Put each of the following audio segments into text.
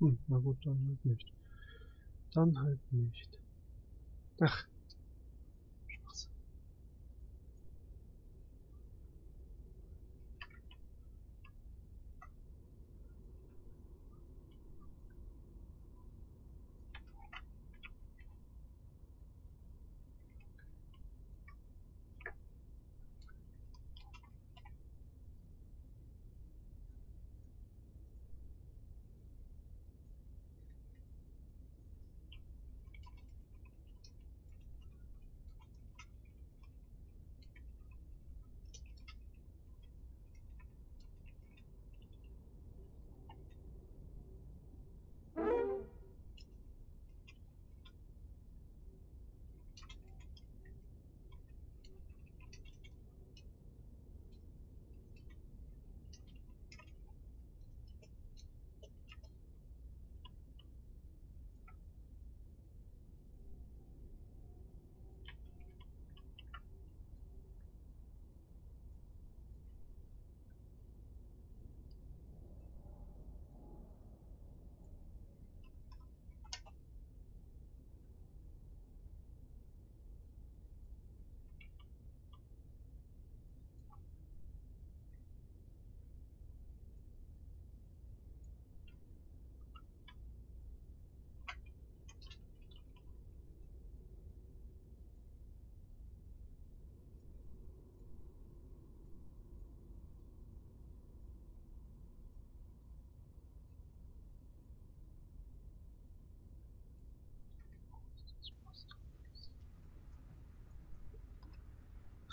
Hm, na gut, dann halt nicht. Dann halt nicht. Ach.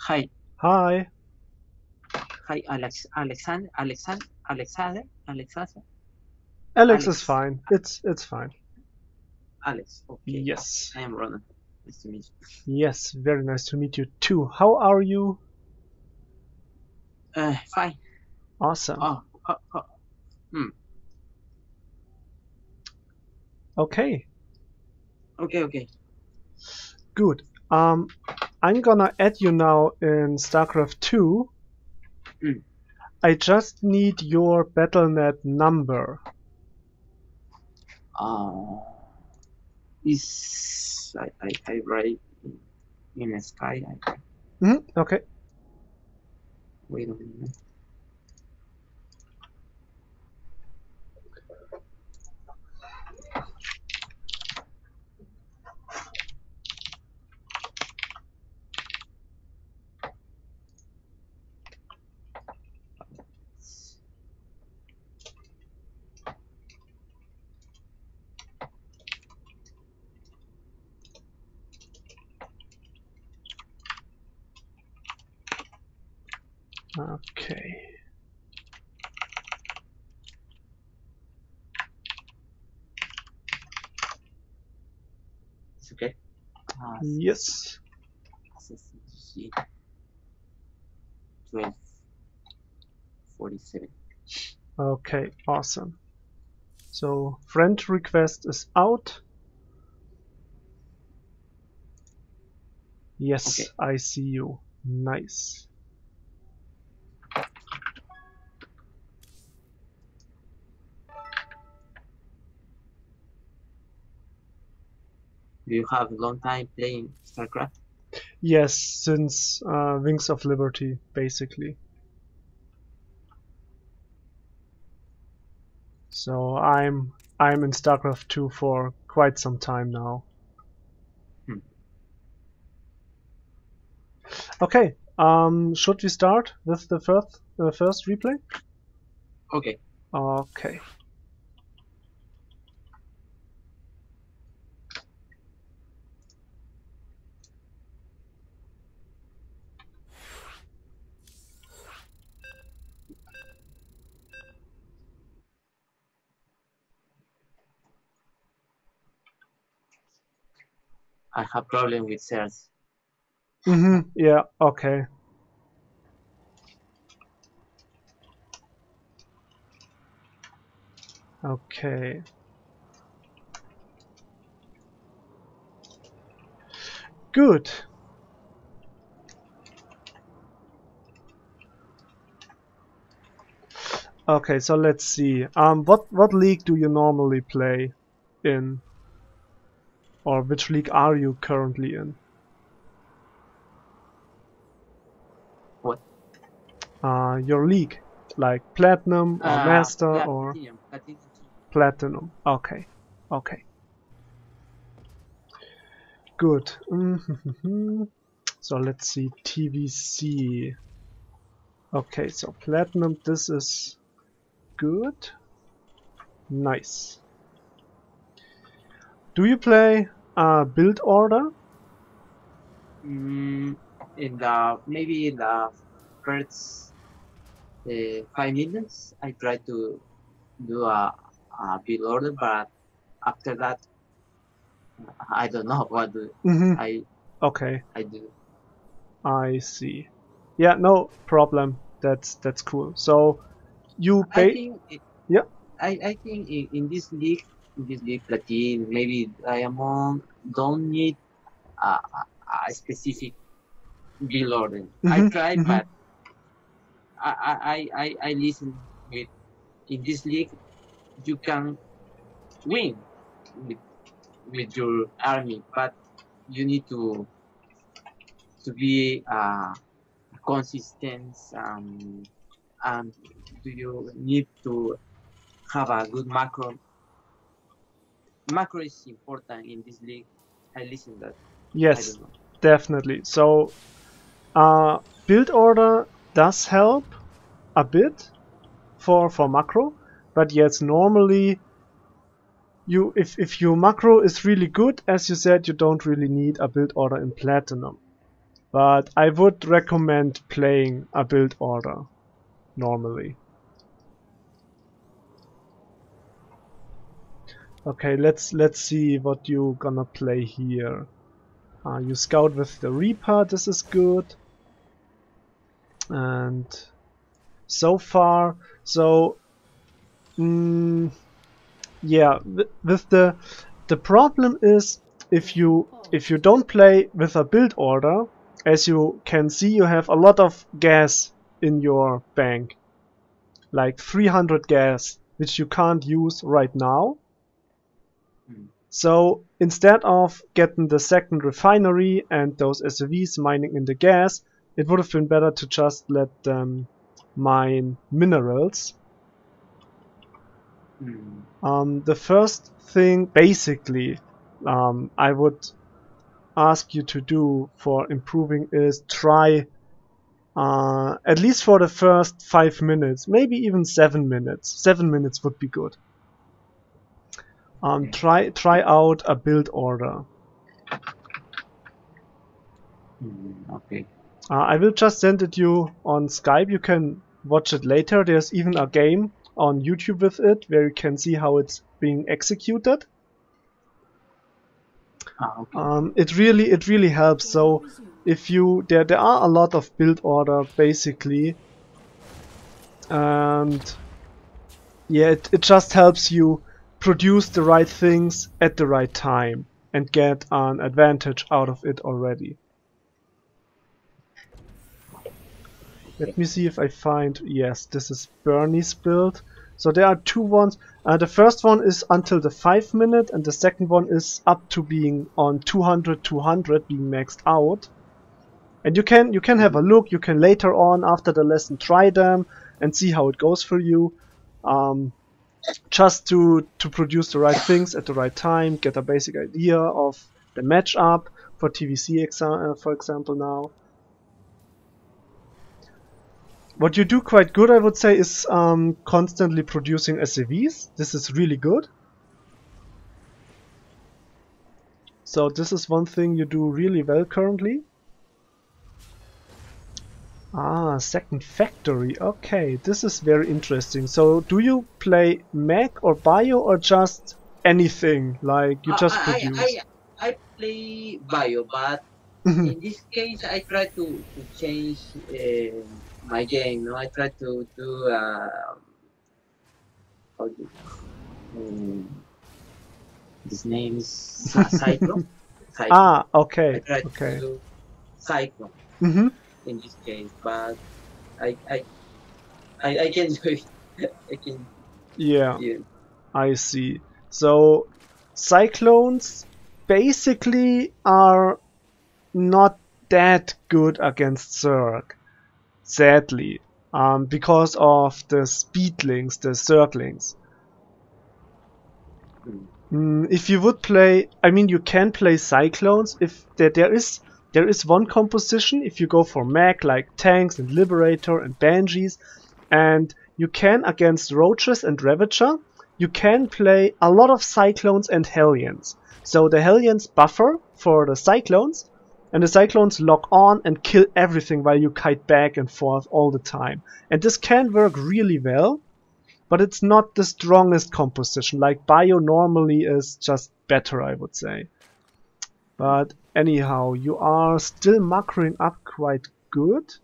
Hi, Hi. hi, Alex, Alexander, Alexander, Alexander, Alexander, Alex, Alex. is fine. It's it's fine. Alex. Okay. Yes. I am Ronan. Nice to meet you. Yes, very nice to meet you too. How are you? Uh, fine. Awesome. Oh, oh, oh. Okay, okay, okay. good. Um, I'm gonna add you now in StarCraft 2. Mm. I just need your BattleNet number. Uh, is I, I, I write in, in sky. I, Mhm, Okay. wait a minute. Okay. It's okay. Uh, Yes. SSG 12 47. Okay, awesome. So, friend request is out. Yes, Okay. I see you. Nice. You have a long time playing StarCraft? Yes, since uh, Wings of Liberty, basically. So I'm I'm in StarCraft 2 for quite some time now. Hmm. Okay, um, should we start with the first uh, first replay? Okay. Okay. I have problem with cells. Mm-hmm. Yeah. Okay. Okay. Good. Okay, so let's see. Um, what what league do you normally play in? Or which league are you currently in? What? Uh, your league, like platinum or Uh, master yeah, or Platinum, Platinum. platinum. Okay, okay. Good. So let's see TvZ. Okay, so platinum. This is good. Nice. Do you play uh, build order? Mm, in the maybe in the first uh, five minutes, I try to do a, a build order, but after that, I don't know what do Mm-hmm. I Okay, I do. I see. Yeah, no problem. That's that's cool. So you I pay. think it, Yeah. I, I think in, in this league, league, platinum, maybe diamond, don't need a, a, specific build order. I Mhm, tried, mhm. but I, I, I, I, I listen with in this league, you can win with, with your army, but you need to to be uh, consistent um, and do you need to have a good macro macro is important in this league i listen that Yes, definitely. So uh, build order does help a bit for for macro, but yes, normally you if if your macro is really good, as you said, you don't really need a build order in platinum. But I would recommend playing a build order normally. Okay, let's let's see what you gonna play here. Uh, you scout with the Reaper, this is good. And so far, so mm, yeah, with the the problem is if you if you don't play with a build order, as you can see, you have a lot of gas in your bank, like 300 gas, which you can't use right now. So instead of getting the second refinery and those SCVs mining in the gas, it would have been better to just let them mine minerals. Hmm. Um, the first thing, basically, um, I would ask you to do for improving is try, uh, at least for the first five minutes, maybe even seven minutes. Seven minutes would be good. Um, try try out a build order. Hmm. okay Uh, I will just send it to you on Skype. You can watch it later. There's even a game on YouTube with it where you can see how it's being executed. ah, okay Um, it really it really helps. So if you there there are a lot of build order basically, and yeah, it, it just helps you produce the right things at the right time and get an advantage out of it already. Let me see if I find yes, this is Bernie's build. So there are two ones. Uh, the first one is until the 5 minute and the second one is up to being on 200 200 being maxed out. And you can you can have a look, you can later on after the lesson try them and see how it goes for you. Um, just to to produce the right things at the right time, get a basic idea of the matchup for TvZ exa- uh, for example now. What you do quite good, I would say, is um, constantly producing SCVs. This is really good. So this is one thing you do really well currently. Ah, second factory. Okay, this is very interesting. So do you play mech or bio or just anything? Like you Ah, just I, produce? I, I, I play bio but Mhm. in this case i try to, to change uh, my game no i try to do uh, how do um, his name is cyclone Cyclone. ah, i okay, try okay. to do cyclone hmm in this case but i i i, I can do it I can. Yeah, Yeah. I see. So cyclones basically are not that good against Zerg, sadly, um, because of the speedlings, the zerglings. Mm. Mm, if you would play, I mean, you can play cyclones. If there, there is there is one composition. If you go for mech like tanks and liberator and banshees, and you can against roaches and ravager, you can play a lot of cyclones and hellions. So the hellions buffer for the cyclones, and the cyclones lock on and kill everything while you kite back and forth all the time. And this can work really well but it's not the strongest composition. Like Bio normally is just better, I would say. But anyhow, you are still macroing up quite good.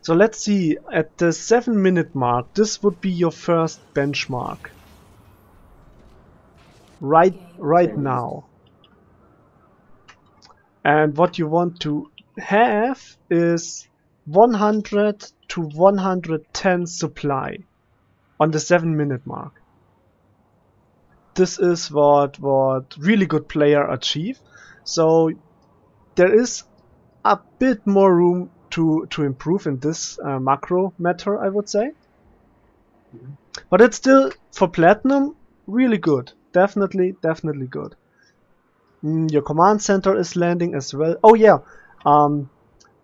So let's see, at the 7 minute mark, this would be your first benchmark. Right, right now. And what you want to have is 100 to 110 supply on the 7 minute mark. This is what what really good player achieve. So there is a bit more room to to improve in this uh, macro matter, I would say. Mhm. But it's still for platinum really good. Definitely, definitely good. Mm, your command center is landing as well. Oh yeah, um,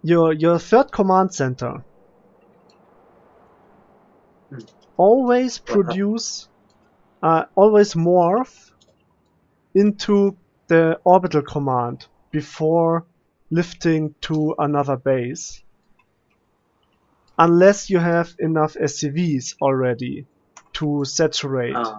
your your third command center Hmm. always produce uh, always morph into the orbital command before lifting to another base. Unless you have enough SCVs already to saturate. Uh,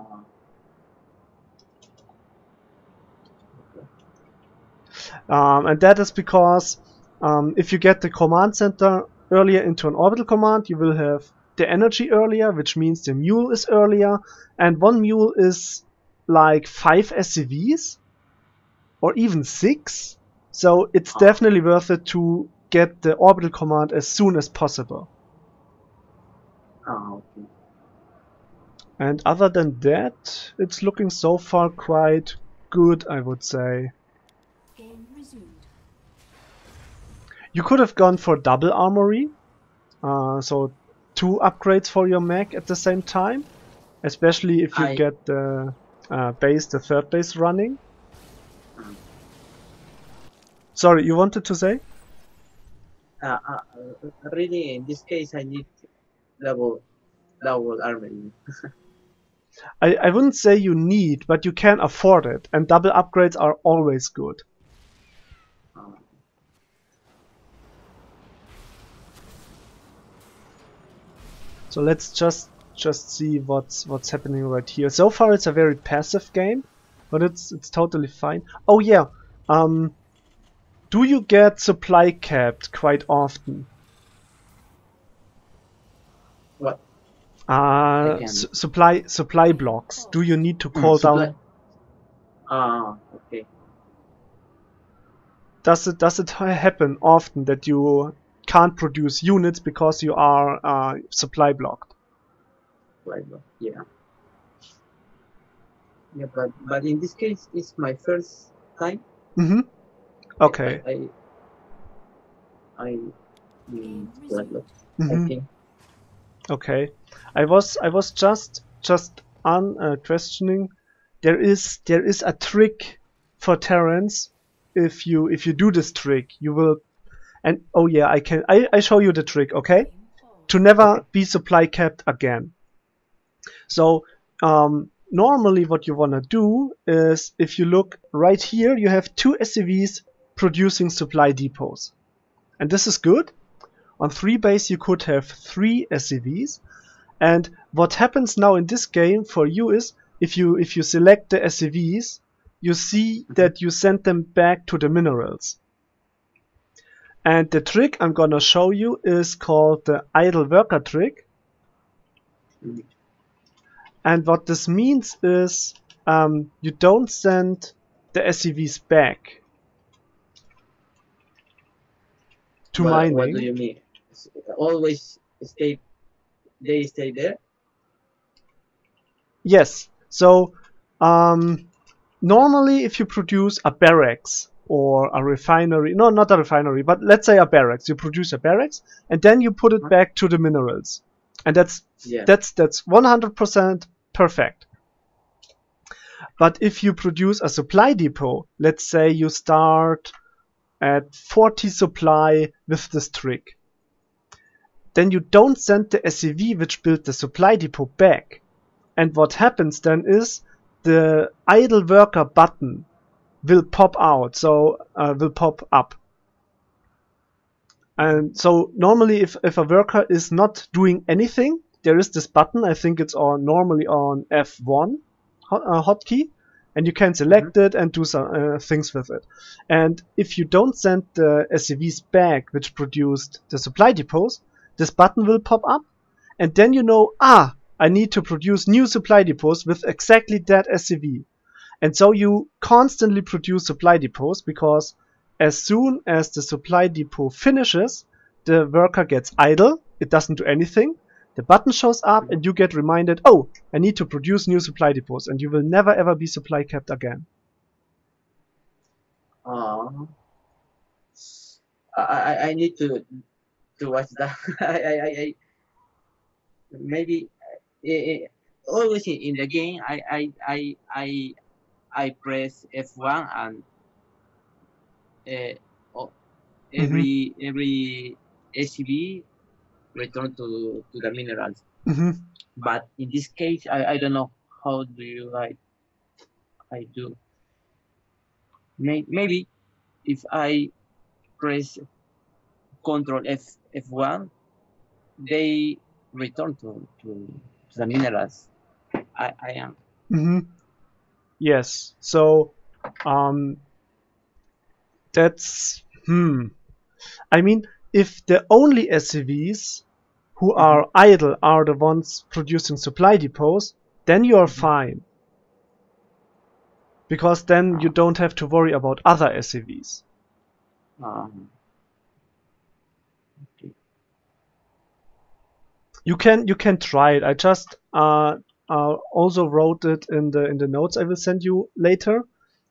Um, and that is because um, if you get the command center earlier into an orbital command, you will have the energy earlier, which means the mule is earlier, and one mule is like five SCVs or even six. So it's Ah. definitely worth it to get the orbital command as soon as possible. uh, okay. And other than that, it's looking so far quite good, I would say. Game resumed. You could have gone for double armory, uh, so two upgrades for your mech at the same time, especially if you I- get the uh, base, the third base running. Mm. Sorry, you wanted to say? Uh, uh, uh, really, in this case, I need double, double armory. I, I wouldn't say you need, but you can afford it, and double upgrades are always good. So let's just just see what's what's happening right here. So far, it's a very passive game, but it's it's totally fine. Oh yeah, um, do you get supply capped quite often? what? Uh, su- supply supply blocks. Do you need to Hmm, call supply- down? Ah, okay. Does it does it happen often that you can't produce units because you are uh, supply blocked? Right, yeah. Yeah, but but in this case, it's my first time. Mm-hmm. Okay. I. I. I mm, look, mhm. I think. Okay, I was I was just just on uh, questioning. There is there is a trick for Terrans. If you if you do this trick, you will. And oh yeah, I can I, I show you the trick. Okay, to never be supply capped again. So um, normally what you wanna do is if you look right here, you have two SCVs producing supply depots, and this is good. On three base you could have three SCVs, and what happens now in this game for you is if you if you select the SCVs, you see that you send them back to the minerals. And the trick I'm gonna show you is called the idle worker trick. And what this means is um, you don't send the SCVs back to what, mining. What do you mean? Always stay they stay there. Yes. So um, normally, if you produce a barracks or a refinery, no, not a refinery, but let's say a barracks, you produce a barracks and then you put it Mhm. back to the minerals, and that's Yeah. that's that's 100% perfect. But if you produce a supply depot, let's say you start at 40 supply with this trick, then you don't send the SCV which built the supply depot back. And what happens then is the idle worker button will pop out, so uh, will pop up. And so normally if, if a worker is not doing anything, there is this button, I think it's on normally on F1 hot, uh, hotkey, and you can select it and do some uh, things with it. And if you don't send the SCVs back which produced the supply depots, this button will pop up, and then you know, ah, I need to produce new supply depots with exactly that SCV. And so you constantly produce supply depots because as soon as the supply depot finishes, the worker gets idle, it doesn't do anything, the button shows up and you get reminded, oh, I need to produce new supply depots and you will never ever be supply capped again. Oh. I, I, need to to watch that. I, I, I, I maybe eh, eh, always in, in the game I, I, I, I, I press F1 and uh, oh, every every SCV return to, to the minerals. hmm But in this case, I, I don't know how do you I I do. May, maybe if I press Control F F1, they return to, to, to the minerals. I, I am. hmm Yes. So, um, that's hmm. I mean, if the only SCVs who are idle are the ones producing supply depots, then you are fine. Because then you don't have to worry about other SCVs. Um, You can you can try it. I just uh, uh, also wrote it in the in the notes I will send you later,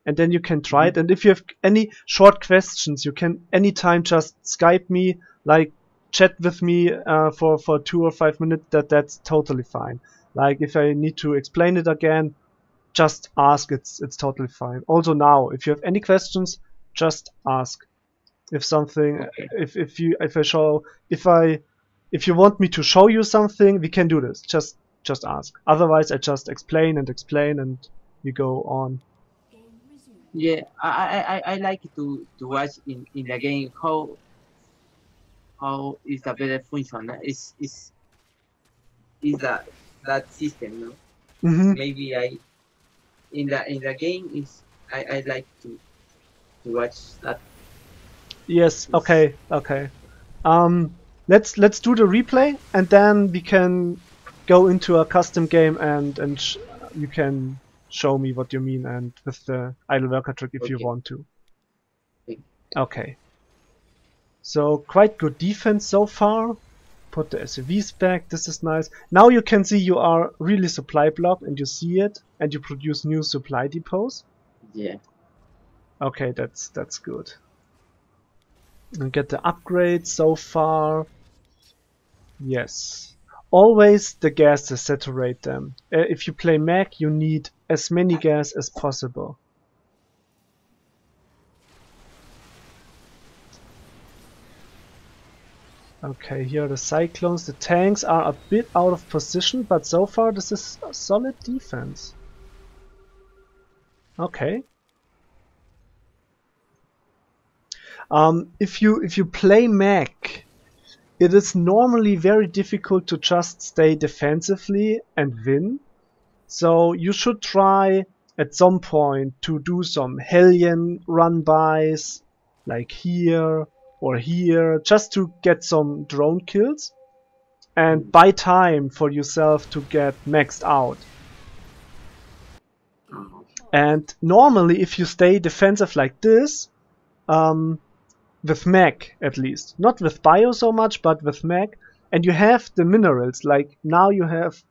and then you can try it. And if you have any short questions, you can anytime just Skype me, like chat with me uh, for for two or five minutes. That that's totally fine. Like if I need to explain it again, just ask. It's it's totally fine. Also now, if you have any questions, just ask. If something, Okay. if if you if I show if I if you want me to show you something, we can do this. Just just ask. Otherwise, I just explain and explain, and we go on. Yeah, I, I, I, like to, to watch in, in the game how how is the better function. Is is is that that system, no? hmm maybe I in the in the game is I, I like to to watch that. Yes. Okay. Okay. Um, let's let's do the replay, and then we can go into a custom game, and and sh- you can show me what you mean, and with the idle worker trick if you want to. Okay. Okay. So quite good defense so far. Put the SCVs back. This is nice. Now you can see you are really supply blocked, and you see it, and you produce new supply depots. Yeah. Okay, that's that's good. And get the upgrades so far. Yes. Always the gases saturate them. Uh, if you play mech, you need as many gas as possible. Okay, here are the cyclones. The tanks are a bit out of position, but so far this is solid defense. Okay. Um, if you if you play mech, it is normally very difficult to just stay defensively and win. So you should try at some point to do some Hellion run-bys, like here or here, just to get some drone kills and buy time for yourself to get maxed out. And normally, if you stay defensive like this, um, with Mech at least, not with Bio so much, but with Mech, and you have the minerals. Like now you have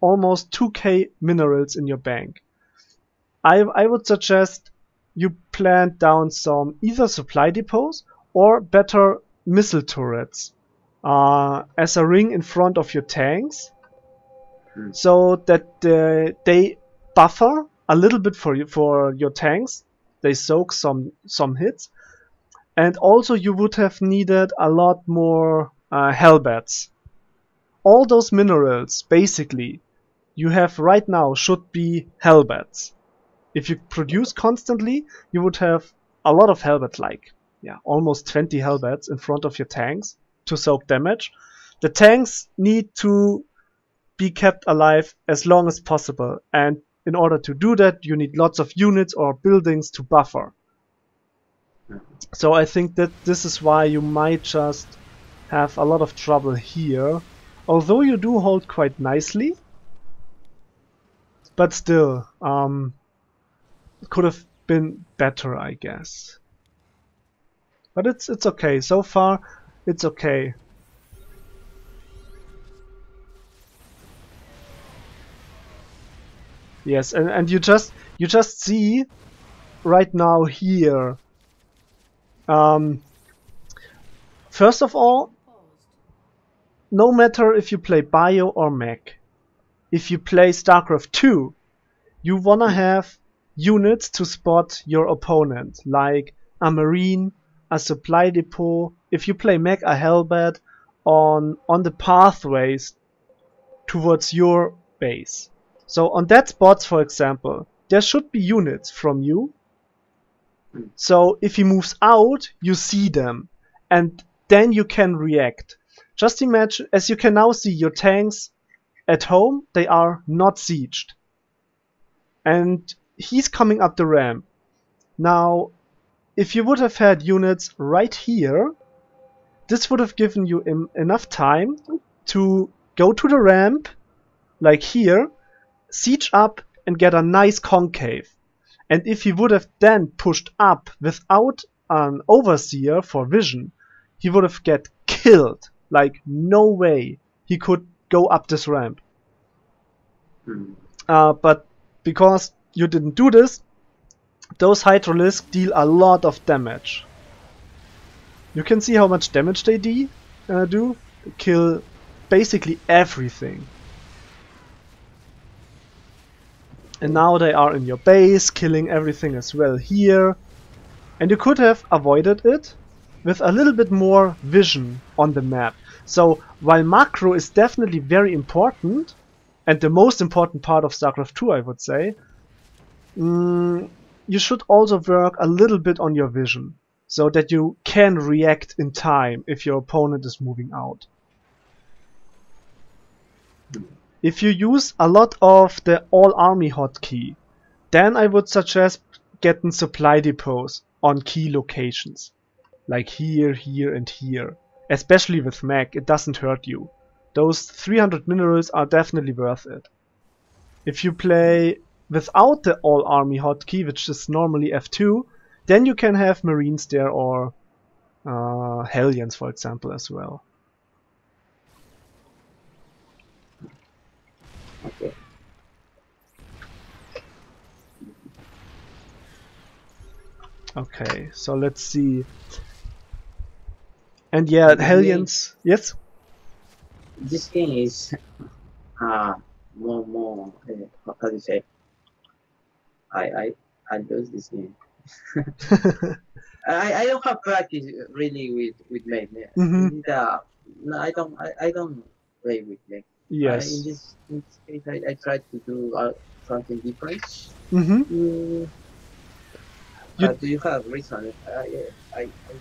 almost 2k minerals in your bank. I I would suggest you plant down some either supply depots or better missile turrets uh, as a ring in front of your tanks Hmm. so that uh, they buffer a little bit for you, for your tanks they soak some some hits and also you would have needed a lot more uh, hellbats all those minerals basically you have right now should be hellbats if you produce constantly you would have a lot of hellbats like yeah almost 20 hellbats in front of your tanks to soak damage. The tanks need to be kept alive as long as possible. And in order to do that you need lots of units or buildings to buffer so i think that this is why you might just have a lot of trouble here. Although you do hold quite nicely. But still um could have been better i guess. But it's it's okay. So far it's okay. Yes, and, and you just you just see right now here. Um, first of all, no matter if you play Bio or Mech, if you play StarCraft 2, you wanna have units to spot your opponent, like a Marine, a supply depot. If you play Mech, a Hellbat on on the pathways towards your base. So on that spot, for example, there should be units from you. So if he moves out, you see them, and then you can react. Just imagine, as you can now see, your tanks at home, they are not sieged. And he's coming up the ramp. Now, if you would have had units right here, this would have given you em- enough time to go to the ramp, like here, siege up and get a nice concave. And if he would have then pushed up without an overseer for vision, he would have get killed. Like no way he could go up this ramp. Hmm. Uh, but because you didn't do this, those Hydralisks deal a lot of damage. You can see how much damage they de- uh, do. Kill basically everything. And now they are in your base, killing everything as well here. And you could have avoided it with a little bit more vision on the map. So while macro is definitely very important, and the most important part of StarCraft 2 I would say, mm, you should also work a little bit on your vision. So that you can react in time if your opponent is moving out. If you use a lot of the all army hotkey, then I would suggest getting supply depots on key locations. Like here, here and here. Especially with Mech, it doesn't hurt you. Those 300 minerals are definitely worth it. If you play without the all army hotkey, which is normally F2, then you can have Marines there or uh, Hellions for example as well. Okay, so let's see. And yeah. Hellions. Yes. This game is uh more more uh, how do you say? I I I lose this game. I I don't have practice really with with Meg. Mhm. Uh, no, I don't I, I don't play with Meg. Uh, in yes. this, in this case, I, I tried to do uh, something different. Mm-hmm. Mm, You- uh, do you have reason? I, I, I,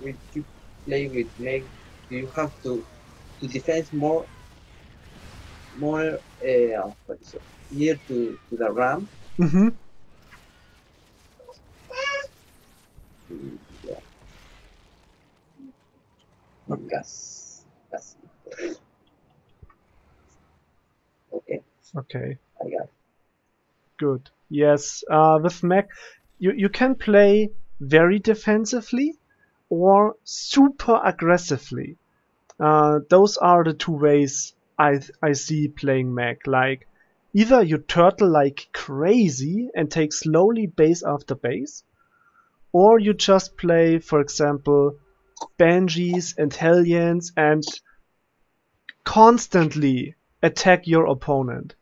when you play with Meg, do you have to to defend more, more uh, what is it, near to, to the ram? Mm-hmm. Mm, yeah. Gas, gas. Okay, Okay. I got it. Good. Yes. Uh, with Mech, you you can play very defensively, or super aggressively. Uh, those are the two ways I I see playing Mech. Like either you turtle like crazy and take slowly base after base, or you just play, for example, Banshees and Hellions and constantly attack your opponent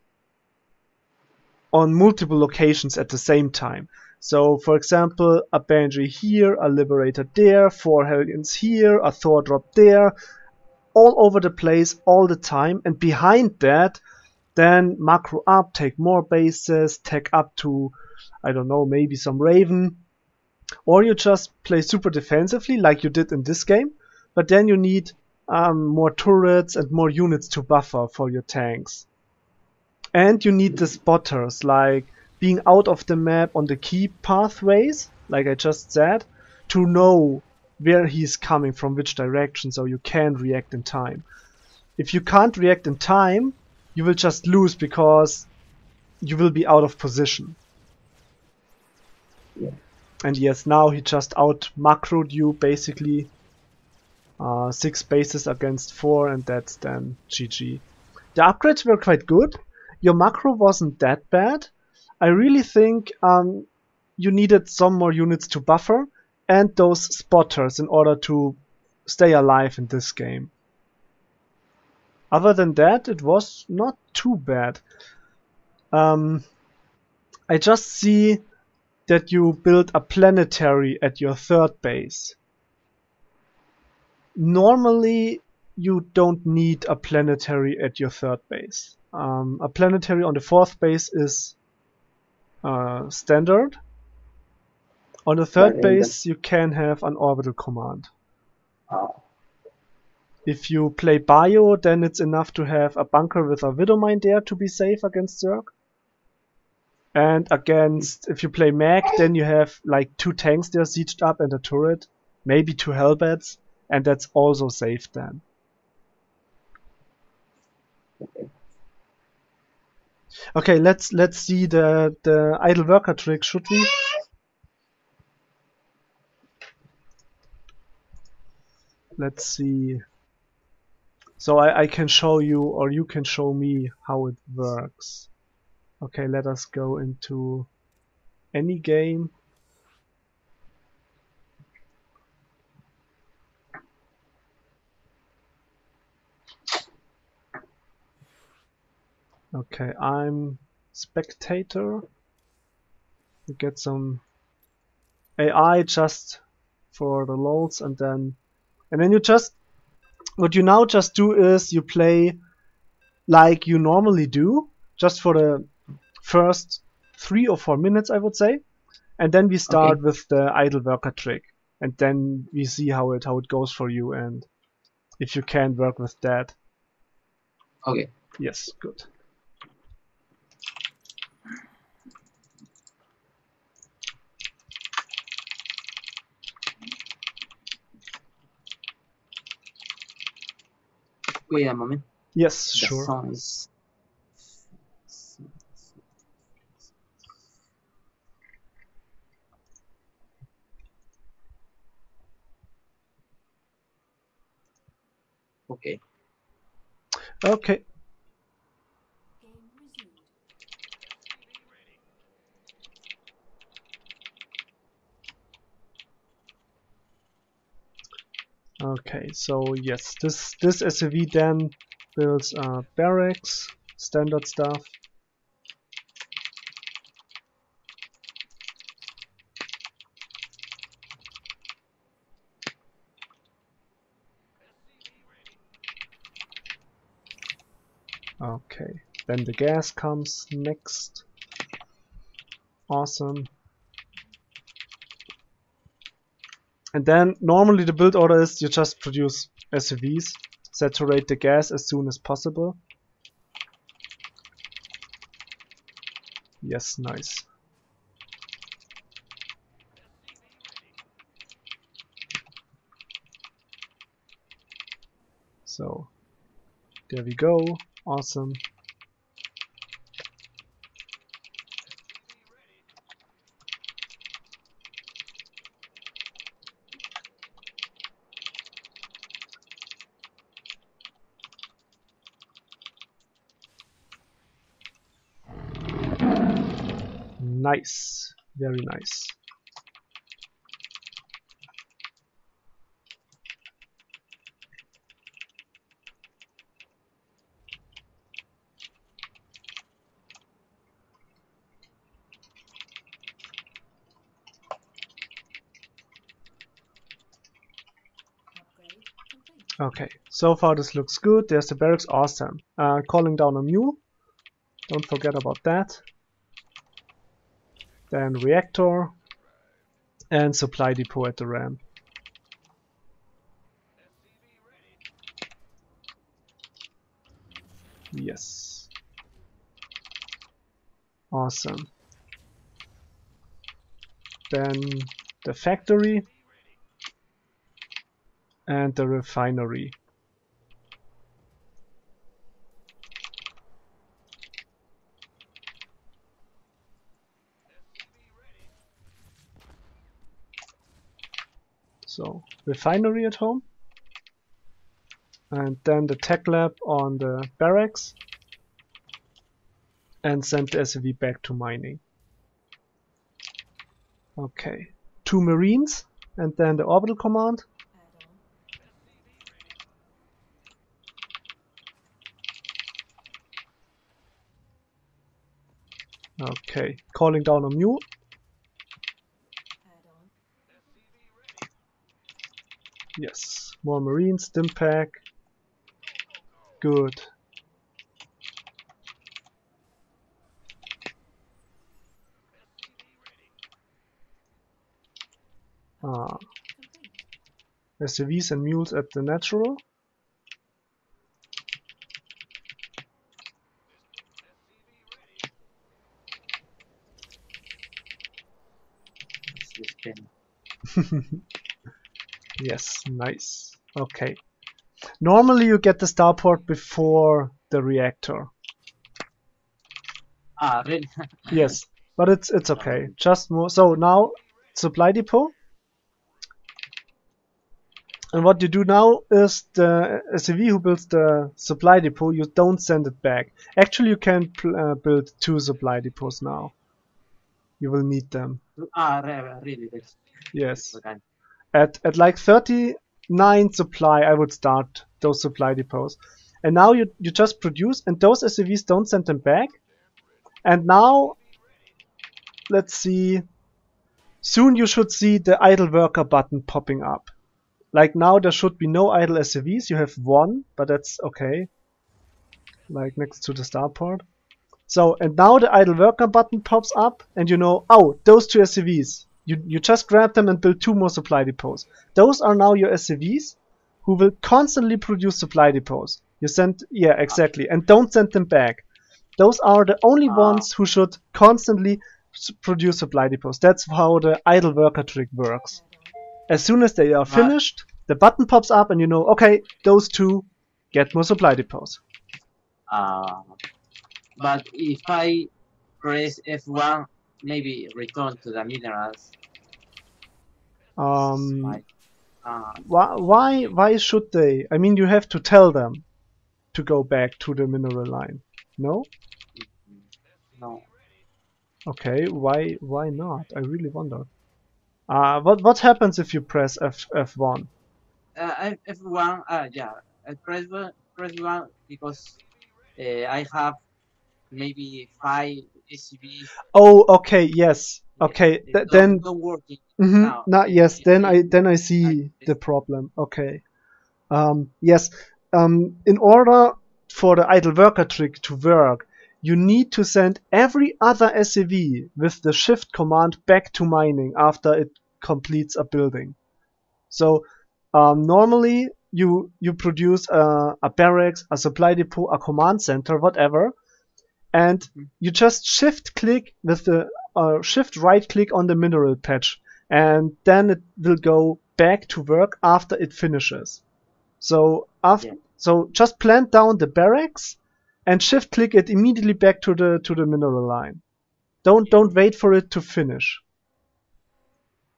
on multiple locations at the same time. So, for example, a Banshee here, a Liberator there, four Hellions here, a Thor drop there, all over the place all the time. And behind that, then macro up, take more bases, tech up to, I don't know, maybe some Raven. Or you just play super defensively like you did in this game, but then you need um, more turrets and more units to buffer for your tanks. And you need the spotters, like being out of the map on the key pathways, like I just said, to know where he's coming from, which direction, so you can react in time. If you can't react in time, you will just lose because you will be out of position. Yeah. And yes, now he just out macroed you basically. Uh, six bases against four, and that's then GG. The upgrades were quite good. Your macro wasn't that bad. I really think um, you needed some more units to buffer and those spotters in order to stay alive in this game. Other than that, it was not too bad. Um, I just see that you build a planetary at your third base. Normally, you don't need a planetary at your third base. Um, a planetary on the fourth base is uh, standard. On the third But in the- base, you can have an orbital command. Oh, If you play Bio, then it's enough to have a bunker with a Widowmine there to be safe against Zerg. And against, if you play Mech, then you have like two tanks there sieged up and a turret, maybe two Hellbats, and that's also safe then. Okay, let's let's see the the idle worker trick, should we? Let's see. So I, I can show you or you can show me how it works. Okay, let us go into any game. Okay, I'm spectator. You get some AI just for the lols and then and then you just what you now just do is you play like you normally do just for the first three or four minutes I would say. And then we start with the idle worker trick. And then we see how it how it goes for you and if you can work with that. Okay. yes good Wait a moment. yes The sure song is. Okay. okay Okay, so yes, this this SCV then builds uh, barracks, standard stuff. Okay, then the gas comes next. Awesome. And then normally the build order is you just produce SCVs, saturate the gas as soon as possible. Yes, nice. So, there we go. Awesome. Nice. Very nice. Okay, so far this looks good. There's the barracks, awesome. Uh, calling down a mule. Don't forget about that. Then reactor and supply depot at the ramp. Yes. Awesome. Then the factory and the refinery. So refinery at home. And then the tech lab on the barracks. And send the SCV back to mining. Okay, two marines. And then the orbital command. Okay, calling down a mule. Add on. Yes, more marines, stim pack. Good. Ah, Complete. SCVs and mules at the natural. It's this pen. Yes, nice. Okay. Normally you get the starport before the reactor. Ah, really? Yes, but it's it's okay. Just more. So now supply depot. And what you do now is the SCV who builds the supply depot, you don't send it back. Actually, you can pl- uh, build two supply depots now. You will need them. ah, really? Yes. okay. At at like 39 supply, I would start those supply depots. And now you you just produce, and those SCVs don't send them back. And now, let's see. Soon you should see the idle worker button popping up. Like now there should be no idle SCVs. You have one, but that's okay. Like next to the starport. So, and now the idle worker button pops up, and you know, oh, those two SCVs. You, you just grab them and build two more supply depots. Those are now your SCVs who will constantly produce supply depots. You send, yeah, exactly, and don't send them back. Those are the only Ah. ones who should constantly produce supply depots. That's how the idle worker trick works. As soon as they are finished, the button pops up and you know, okay, those two get more supply depots. Uh, but if I press F1, maybe return to the minerals. Um, uh, why, why, why should they? I mean, you have to tell them to go back to the mineral line. No? no. Okay, why, why not? I really wonder. Uh, what, what happens if you press F, F1? Uh, F- F1, uh, yeah, I press one, press one because uh, I have maybe five SCVs. Oh, okay, yes. Okay, th- then. Mm-hmm. Not yes. Then I then I see the problem. Okay. Um, yes. Um, in order for the idle worker trick to work, you need to send every other SCV with the shift command back to mining after it completes a building. So um, normally you you produce a, a barracks, a supply depot, a command center, whatever, and Mhm. you just shift click with the uh, shift right click on the mineral patch and then it will go back to work after it finishes. So after Yeah. so just plant down the barracks and shift click it immediately back to the to the mineral line. Don't don't wait for it to finish.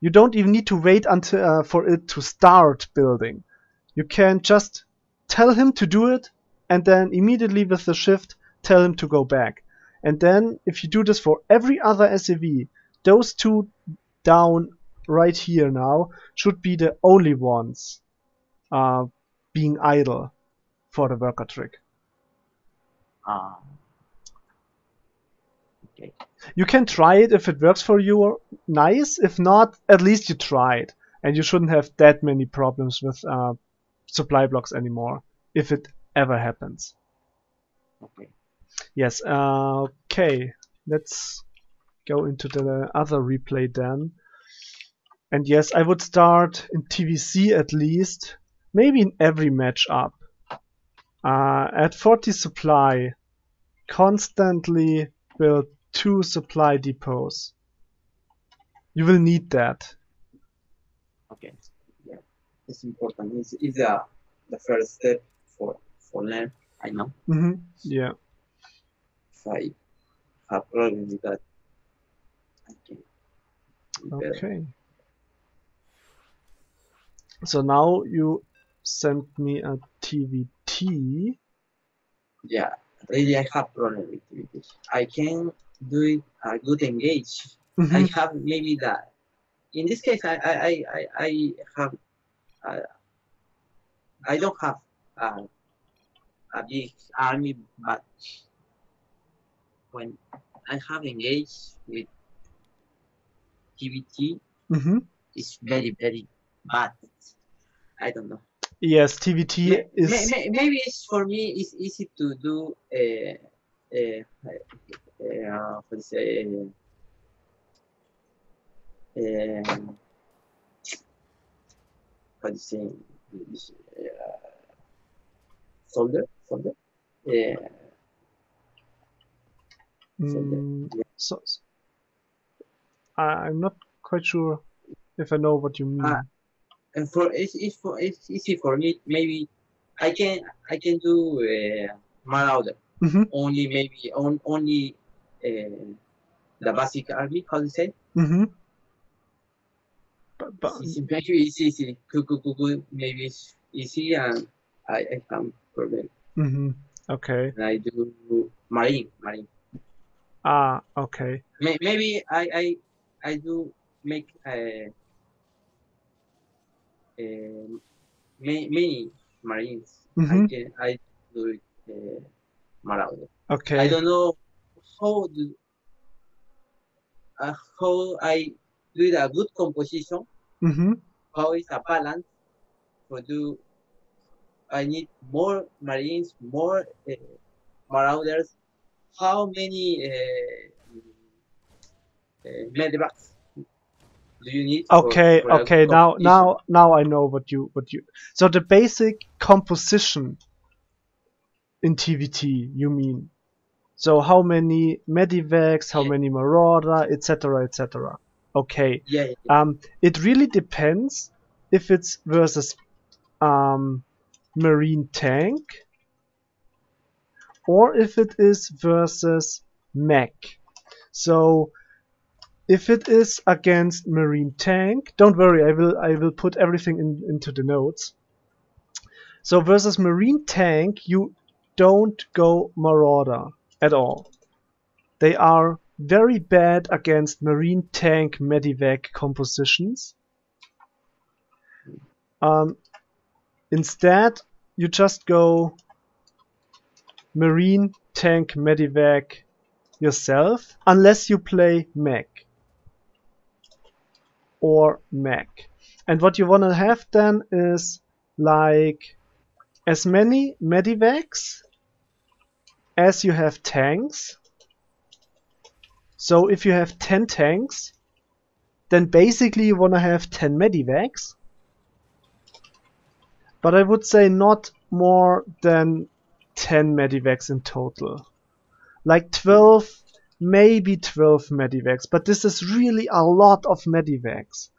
You don't even need to wait until uh, for it to start building. You can just tell him to do it and then immediately with the shift tell him to go back. And then if you do this for every other SCV, those two down right here now should be the only ones uh, being idle for the worker trick. Ah. okay. You can try it if it works for you, nice. If not, at least you tried. And you shouldn't have that many problems with uh, supply blocks anymore, if it ever happens. Okay. Yes, uh, okay. Let's go into the other replay then. And yes, I would start in TvZ at least, maybe in every matchup. Uh, at 40 supply, constantly build two supply depots. You will need that. Okay. Yeah. It's important. It's, it's the, the first step for, for learn. I know. hmm Yeah. I have problem with that, I can. be better. Okay. So now you sent me a TVT. Yeah. Really, I have problem with this. I can do it a good engage. I Mhm. have maybe that. In this case, I I I I, I have. Uh, I don't have uh, a big army, but when I have engaged with TVT, Mhm. it's very very bad. I don't know. Yes, TVT May- is. may- may- maybe it's for me. It's easy to do. Uh, uh, uh, what to say? What do you say? Uh, solder, solder. Uh, Mm, Yeah. so, I'm not quite sure if I know what you mean. Ah. and for it's, it's for it's easy for me. Maybe I can I can do uh, Marauder. Mhm. Only maybe on only uh, the basic army. How you say? hmm But, but It's maybe it's easy. Cool, cool, cool, cool. Maybe it's easy and I, I have problem. mhm. Okay. And I do marine, marine. Ah, okay. Maybe I, I I do make uh, uh, many, many marines. I Mhm. can I do it uh, Marauder. Okay. I don't know how do uh, how I do a good composition. hmm how is a balance for do I need more marines, more uh, marauders. How many uh, uh, medevacs do you need? Okay, okay. Now, now, now I know what you, what you. So the basic composition in TVT, you mean? So how many medivacs, how Yeah. many marauder, etc., etc. Okay. Yeah, yeah, yeah. Um, it really depends if it's versus um, marine tank or if it is versus mech. So if it is against marine tank, don't worry, I will I will put everything in, into the notes. So versus marine tank, you don't go marauder at all. They are very bad against marine tank medivac compositions. Um, instead, you just go marine tank medivac yourself, unless you play mech or mech. And what you want to have then is like as many medivacs as you have tanks. So if you have 10 tanks, then basically you want to have 10 medivacs. But I would say not more than 10 medivacs in total. Like 12, maybe 12 medivacs, but this is really a lot of medivacs.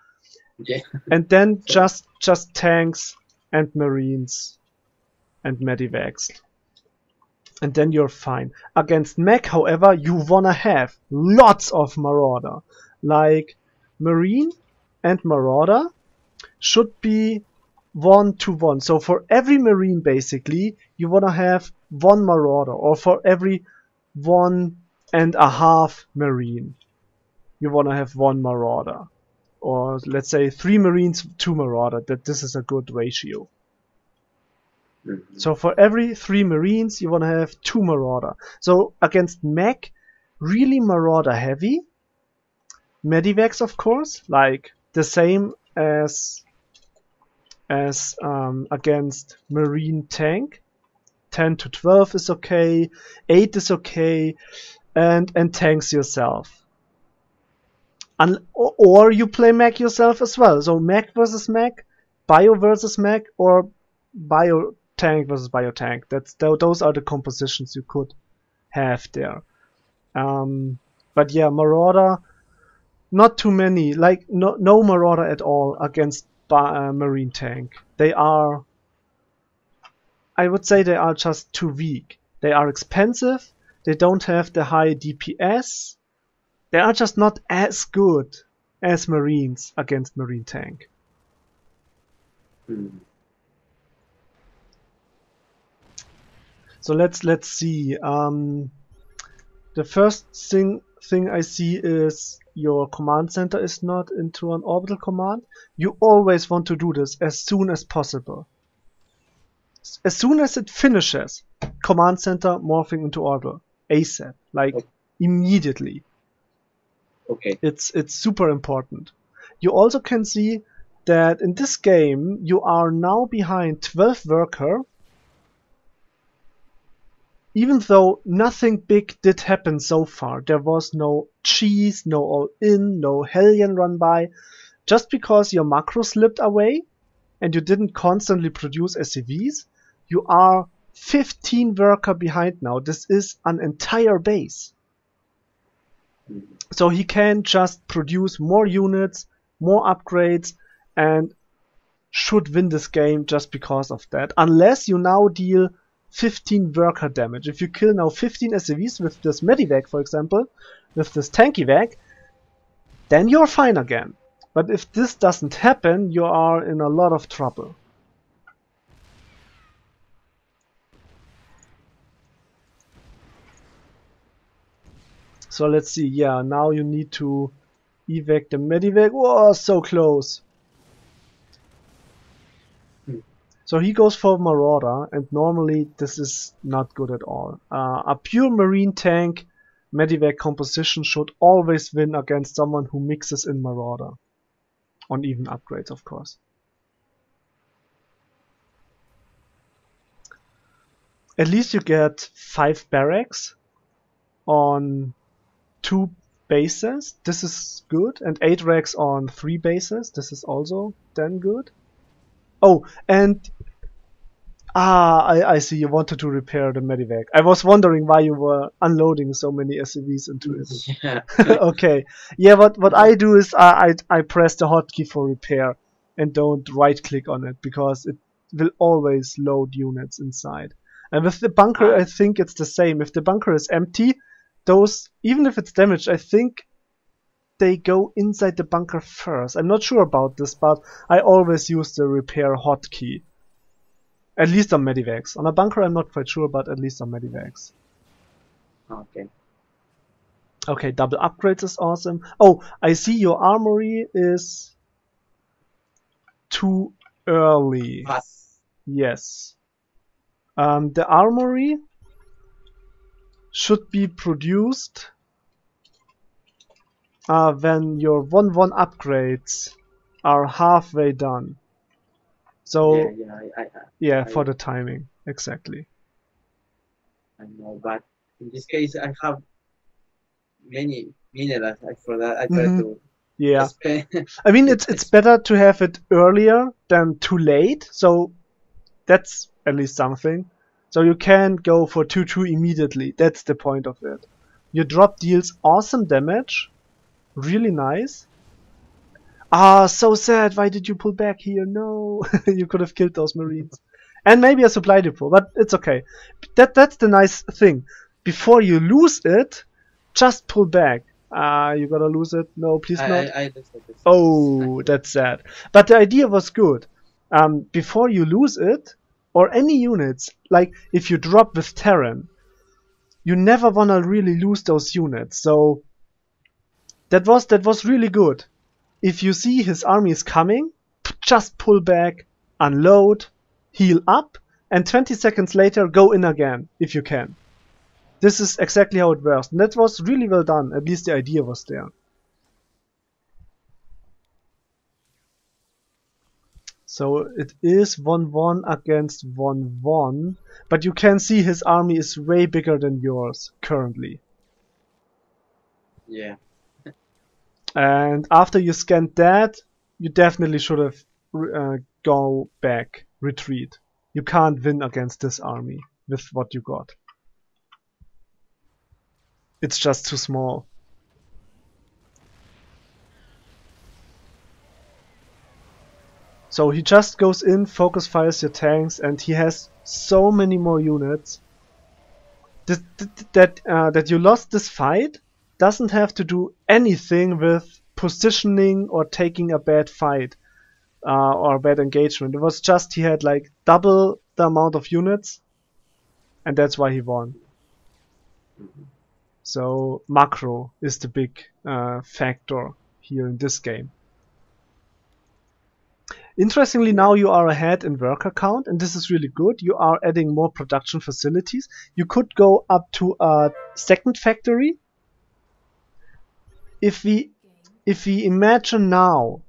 Okay. And then just just tanks and marines and medivacs. And then you're fine. Against mech, however, you wanna have lots of marauder. Like marine and marauder should be one to one. So for every marine basically, you wanna have one marauder, or for every one and a half marine. You want to have one marauder, or let's say three marines, two marauder. That this is a good ratio. Mhm. So for every three marines, you want to have two marauder. So against mech, really marauder heavy. Medivacs, of course, like the same as as um, against marine tank. 10 to 12 is okay, 8 is okay, and and tanks yourself. Un- or, you play mech yourself as well. So mech versus mech, bio versus mech, or bio tank versus bio tank. That's tho- those are the compositions you could have there. Um, but yeah, Marauder, not too many. Like no no Marauder at all against uh, Marine tank. They are. I would say they are just too weak. They are expensive. They don't have the high DPS. They are just not as good as Marines against Marine tank. Mhm. So let's let's see. Um, the first thing thing I see is your command center is not into an orbital command. You always want to do this as soon as possible. As soon as it finishes, command center morphing into orbital ASAP, like Okay. immediately. Okay. It's it's super important. You also can see that in this game you are now behind 12 worker. Even though nothing big did happen so far, there was no cheese, no all in, no Hellion run by. Just because your macro slipped away and you didn't constantly produce SCVs, you are 15 worker behind now. This is an entire base. So he can just produce more units, more upgrades, and should win this game just because of that. Unless you now deal 15 worker damage. If you kill now 15 SCVs with this Medivac, for example, with this Tanky Vac, then you're fine again. But if this doesn't happen, you are in a lot of trouble. So let's see. Yeah, now you need to evac the medivac. Whoa, so close. Hmm. So he goes for Marauder, and normally this is not good at all. Uh, a pure marine tank medivac composition should always win against someone who mixes in Marauder. On even upgrades, of course. At least you get five barracks on two bases. This is good. And eight racks on three bases. This is also then good. Oh, and ah, I, I see. You wanted to repair the medivac. I was wondering why you were unloading so many SCVs into it. Yeah. okay. Yeah, what what I do is I, I I press the hotkey for repair and don't right click on it because it will always load units inside. And with the bunker, I think it's the same. If the bunker is empty, those even if it's damaged, I think they go inside the bunker first. I'm not sure about this, but I always use the repair hotkey. At least on medivacs. On a bunker, I'm not quite sure, but at least on medivacs. okay. Okay, double upgrades is awesome. Oh, I see your armory is too early. Fast. Yes. Um, the armory should be produced uh, when your 1-1 upgrades are halfway done. So, yeah, yeah, yeah, I, I, I- for the timing. Exactly. I know, but in this case, I have many minerals. I for that I try Mhm. to Yeah. spend. I mean, it's it's better to have it earlier than too late. So that's at least something. So you can go for 2-2 immediately. That's the point of it. Your drop deals awesome damage. Really nice. Ah, so sad. Why did you pull back here? No. you could have killed those marines. And maybe a supply depot, but it's okay. That That's the nice thing. Before you lose it, just pull back. Ah, you gotta lose it. No, please I, not. I, I. Oh, that's sad. But the idea was good. Um, before you lose it, or any units, like if you drop with Terran, you never wanna really lose those units. So that was that was really good. If you see his army is coming, just pull back, unload, heal up, and 20 seconds later go in again if you can. This is exactly how it works. And that was really well done. At least the idea was there. So it is 1-1 against 1-1, but you can see his army is way bigger than yours currently. Yeah. And after you scanned that, you definitely should have uh, go back, retreat. You can't win against this army with what you got. It's just too small. So he just goes in, focus fires your tanks, and he has so many more units. That that uh, that you lost this fight doesn't have to do anything with positioning or taking a bad fight uh, or bad engagement. It was just he had like double the amount of units, and that's why he won. So macro is the big uh, factor here in this game. Interestingly, now you are ahead in worker count, and this is really good. You are adding more production facilities. You could go up to a second factory. If we if we imagine now,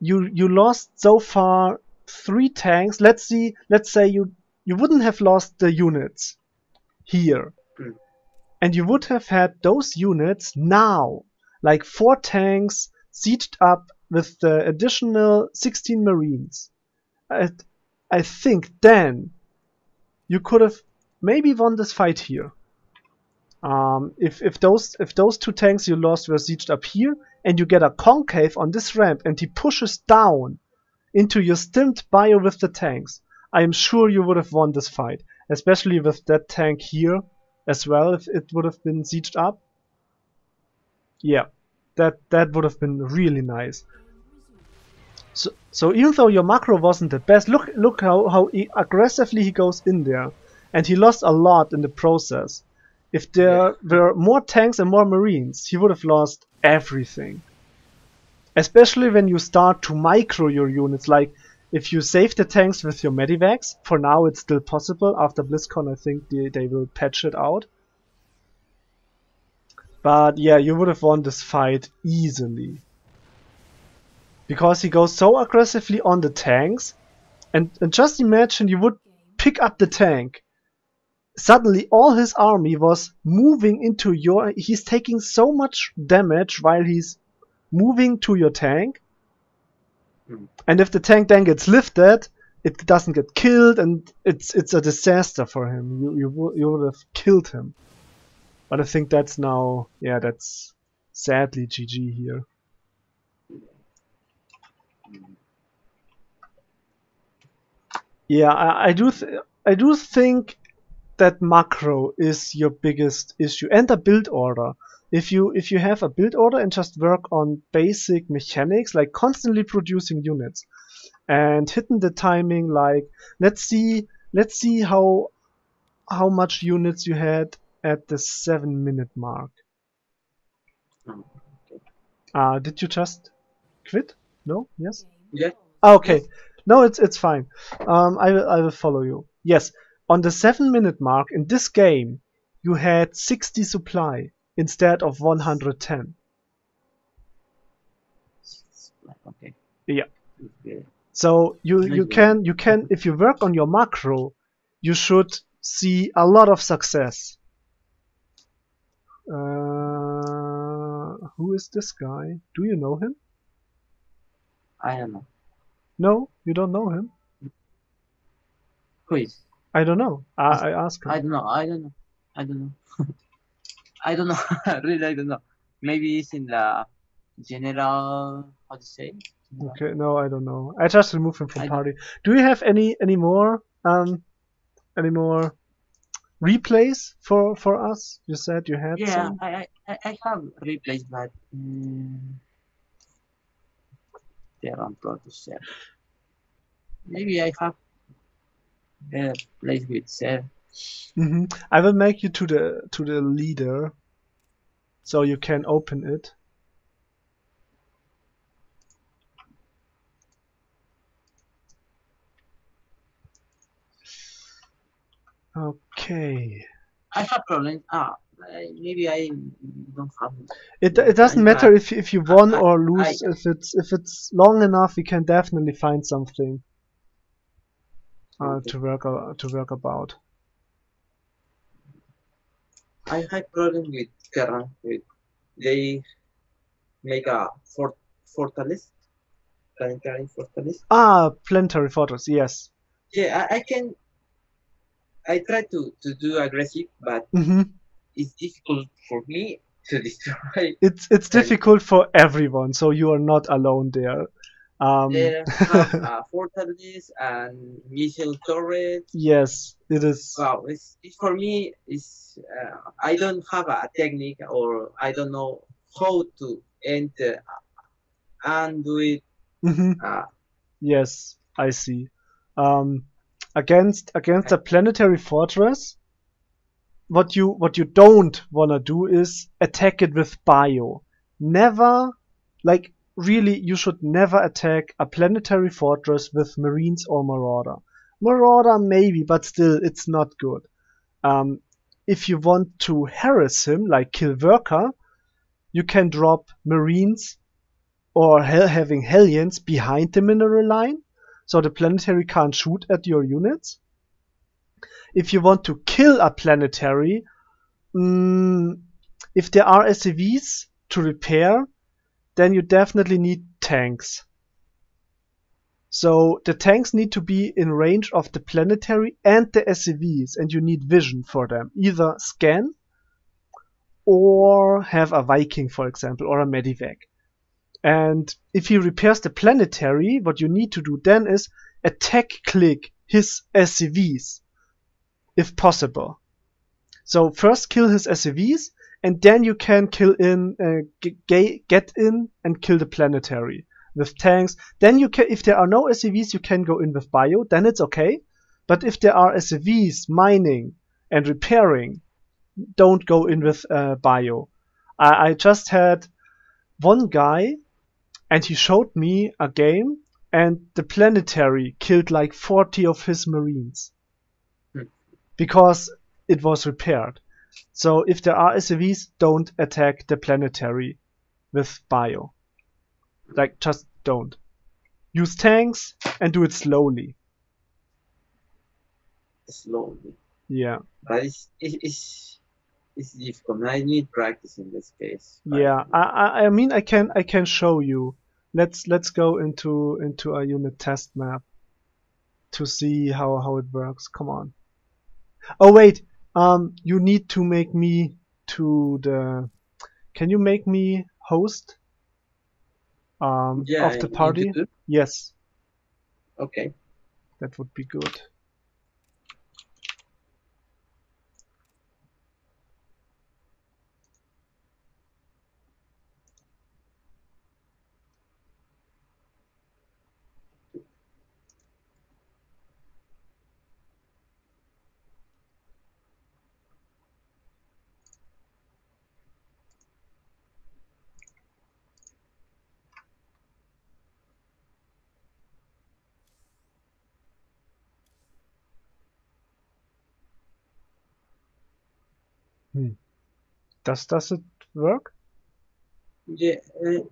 you you lost so far three tanks. Let's see. Let's say you you wouldn't have lost the units here, Mm. and you would have had those units now, like four tanks sieged up with the additional 16 marines. I, I think then you could have maybe won this fight here. Um, if if those if those two tanks you lost were sieged up here and you get a concave on this ramp and he pushes down into your stimmed bio with the tanks, I am sure you would have won this fight, especially with that tank here as well. If it would have been sieged up, yeah, that that would have been really nice. So, so even though your macro wasn't the best, look look how, how aggressively he goes in there. And he lost a lot in the process. If there were more tanks and more marines, he would have lost everything. Especially when you start to micro your units, like if you save the tanks with your medivacs, for now it's still possible. After BlizzCon I think they, they will patch it out. But yeah, you would have won this fight easily because he goes so aggressively on the tanks and, and just imagine you would pick up the tank suddenly all his army was moving into your he's taking so much damage while he's moving to your tank Hmm. and if the tank then gets lifted it doesn't get killed and it's it's a disaster for him you you, you would have killed him but i think that's now yeah that's sadly gg here Yeah, I, I do. Th- I do think that macro is your biggest issue, and the build order. If you if you have a build order and just work on basic mechanics like constantly producing units, and hitting the timing, like let's see let's see how how much units you had at the seven minute mark. Uh, did you just quit? No? Yes? Yeah. Ah, okay. No, it's it's fine. Um, I will I will follow you. Yes, on the seven minute mark in this game, you had 60 supply instead of 110. Okay. Yeah. Okay. So you you can you can if you work on your macro, you should see a lot of success. Uh, who is this guy? Do you know him? I don't know. No, you don't know him. Who is? I don't know. I, I asked him. I don't know. I don't know. I don't know. I don't know. really, I don't know. Maybe it's in the general. How to say? Okay, no, I don't know. I just removed him from I- party. Do you have any any more um any more replays for for us? You said you had Yeah, some. I, I, I have replays, but mm, they're on producer. Maybe I have uh, placed with Ser hmm I will make you to the to the leader, so you can open it. Okay. I have problems. Ah, maybe I don't have. It it doesn't matter if if you won or lose. If it's if it's long enough, we can definitely find something uh, to work a- to work about. I have problem with Terra. With they make a fort fortaleza, planetary fortaleza. Ah, planetary fortress. Yes. Yeah, I, I can. I try to to do aggressive, but hmm it's difficult for me to destroy. It's it's difficult for everyone, so you are not alone there. Um, There have uh, and missile turrets. yes, it is. Wow, it's, it's for me. It's uh, I don't have a technique or I don't know how to enter and do it. hmm Uh, Yes, I see. Um, against against a planetary fortress, what you what you don't wanna do is attack it with bio. Never, like really, you should never attack a planetary fortress with marines or marauder. Marauder maybe, but still, it's not good. Um, if you want to harass him, like kill worker, you can drop marines or hell having Hellions behind the mineral line, so the planetary can't shoot at your units. If you want to kill a planetary, mm, if there are SCVs to repair, then you definitely need tanks. So the tanks need to be in range of the planetary and the SCVs, and you need vision for them. Either scan or have a Viking, for example, or a Medivac. And if he repairs the planetary, what you need to do then is attack click his SCVs, if possible. So first kill his SCVs, and then you can kill in, uh, g- get in and kill the planetary with tanks. Then you can, if there are no SCVs, you can go in with bio. Then it's okay. But if there are SCVs mining and repairing, don't go in with uh, bio. I, I just had one guy and he showed me a game and the planetary killed like 40 of his marines Hmm. because it was repaired so if there are SCVs don't attack the planetary with bio. Like just don't. Use tanks and do it slowly. Slowly, yeah. But it's it, it's it's difficult. I need practice in this case. yeah. I, I I mean I can I can show you. Let's let's go into into a unit test map to see how how it works. Come on. Oh wait um you need to make me to the can you make me host um Yeah, of the party? Yes. Okay. that would be good does does it work Yeah. Uh,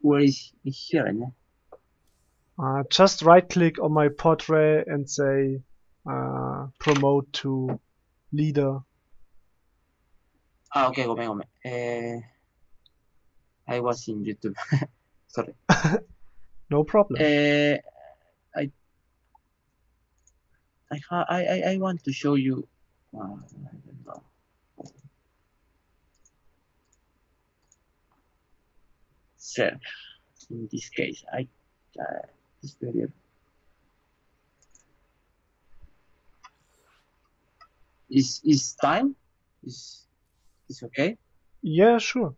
where is here? No? uh, just right click on my portrait and say uh, promote to leader Ah, okay, gome, gome. Uh, I was in YouTube. Sorry. no problem Uh, I I, I I I want to show you. Uh, I don't know. So, in this case, I uh, this is is time is is okay. Yeah, sure.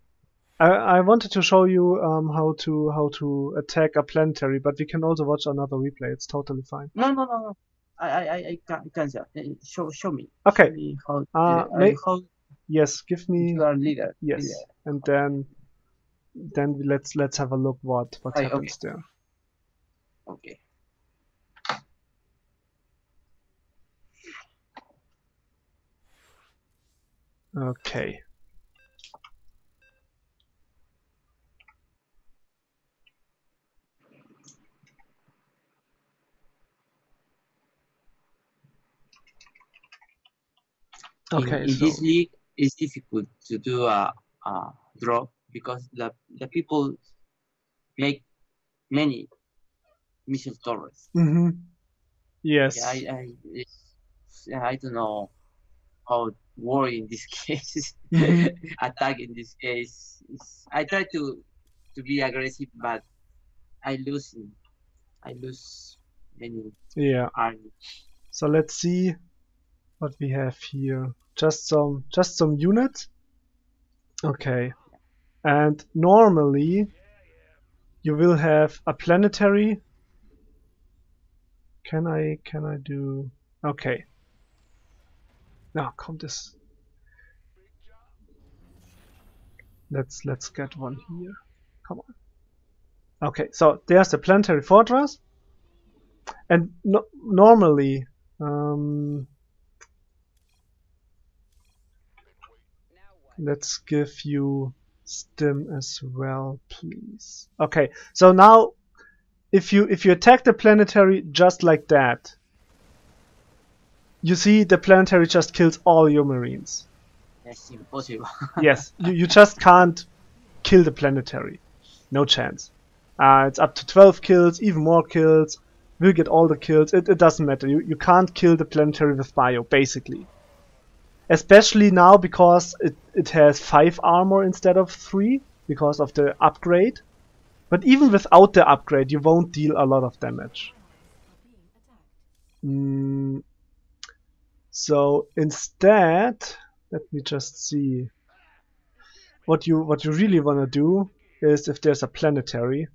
I, I wanted to show you um, how to how to attack a planetary, but we can also watch another replay. It's totally fine. No, no, no, no. I I I, I can. Uh, Show show me. Okay. Show me how Uh, uh, may- how Yes, give me you are leader. yes, leader. and then then let's let's have a look what what Okay, happens there. Okay. Okay. Okay, in, in so this league, it's difficult to do a, a draw because the the people make many missile turrets. hmm yes, Yeah, I I, I don't know how war in this case Mhm. attack in this case. I try to to be aggressive, but I lose. I lose many yeah. army. So let's see what we have here. Just some just some units. Okay. And normally you will have a planetary. Can I can I do okay. Now come this. Let's let's get one here. Come on. Okay, so there's the planetary fortress. And no, normally um, let's give you stim as well, please. Okay, so now if you if you attack the planetary just like that, you see the planetary just kills all your marines. That's impossible. yes, you, you just can't kill the planetary. No chance. Uh, it's up to 12 kills, even more kills. We'll get all the kills. It, it doesn't matter. You, you can't kill the planetary with bio, basically. Especially now because it, it has 5 armor instead of 3, because of the upgrade. But even without the upgrade, you won't deal a lot of damage. Mm, so instead, let me just see. What you what you really wanna do is if there's a planetary,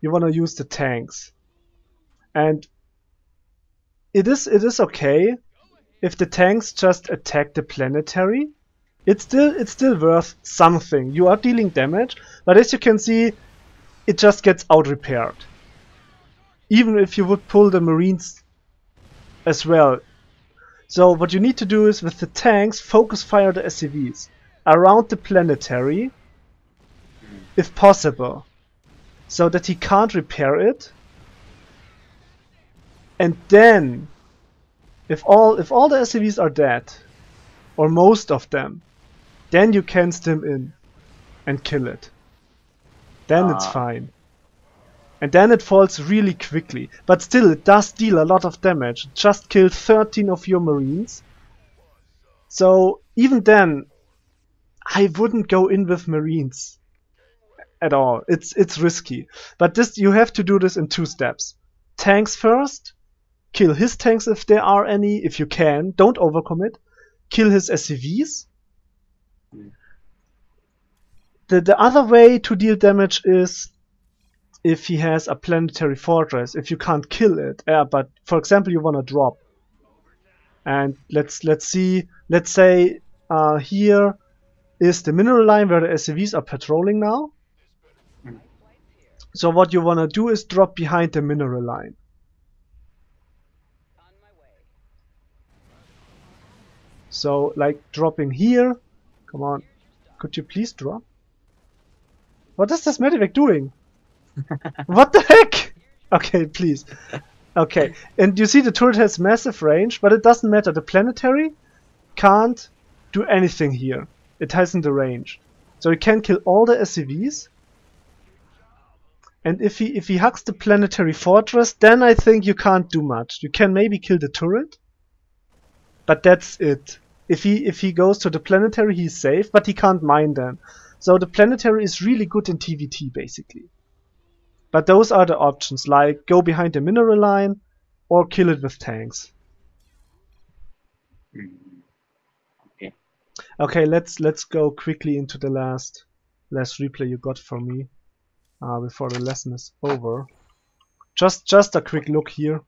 you wanna use the tanks, and it is it is okay if the tanks just attack the planetary. It's still it's still worth something. You are dealing damage, but as you can see, it just gets out repaired. Even if you would pull the marines as well. So what you need to do is with the tanks, focus fire the SCVs around the planetary, if possible, so that he can't repair it. And then, if all if all the SCVs are dead, or most of them, then you can stim in and kill it. Then it's Ah. fine. And then it falls really quickly. But still, it does deal a lot of damage. It just killed 13 of your marines. So even then, I wouldn't go in with marines at all. It's it's risky. But this you have to do this in two steps. Tanks first. Kill his tanks if there are any, if you can. Don't overcommit. Kill his SCVs. The the other way to deal damage is if he has a planetary fortress, if you can't kill it. Uh, but for example, you want to drop. And let's let's see. Let's say uh, here is the mineral line where the SCVs are patrolling now. So what you want to do is drop behind the mineral line. So like dropping here. Come on. Could you please drop? What is this medivac doing? what the heck? Okay, please. Okay, and you see the turret has massive range, but it doesn't matter. The planetary can't do anything here. It hasn't the range. So he can kill all the SCVs. And if he if he hugs the planetary fortress, then I think you can't do much. You can maybe kill the turret. But that's it. If he if he goes to the planetary he's safe, but he can't mine then. So the planetary is really good in TVT basically. But those are the options, like go behind the mineral line or kill it with tanks. Mm. Okay. Okay, let's let's go quickly into the last last replay you got from me uh, before the lesson is over. Just just a quick look here.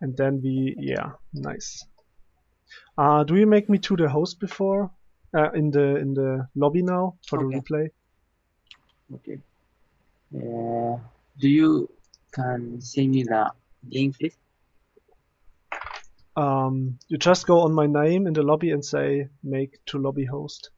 And then we, yeah, nice. Uh, do you make me to the host before? Uh, in the in the lobby now for the replay? Okay. Uh, do you can send me the link, please? Um, you just go on my name in the lobby and say make to lobby host.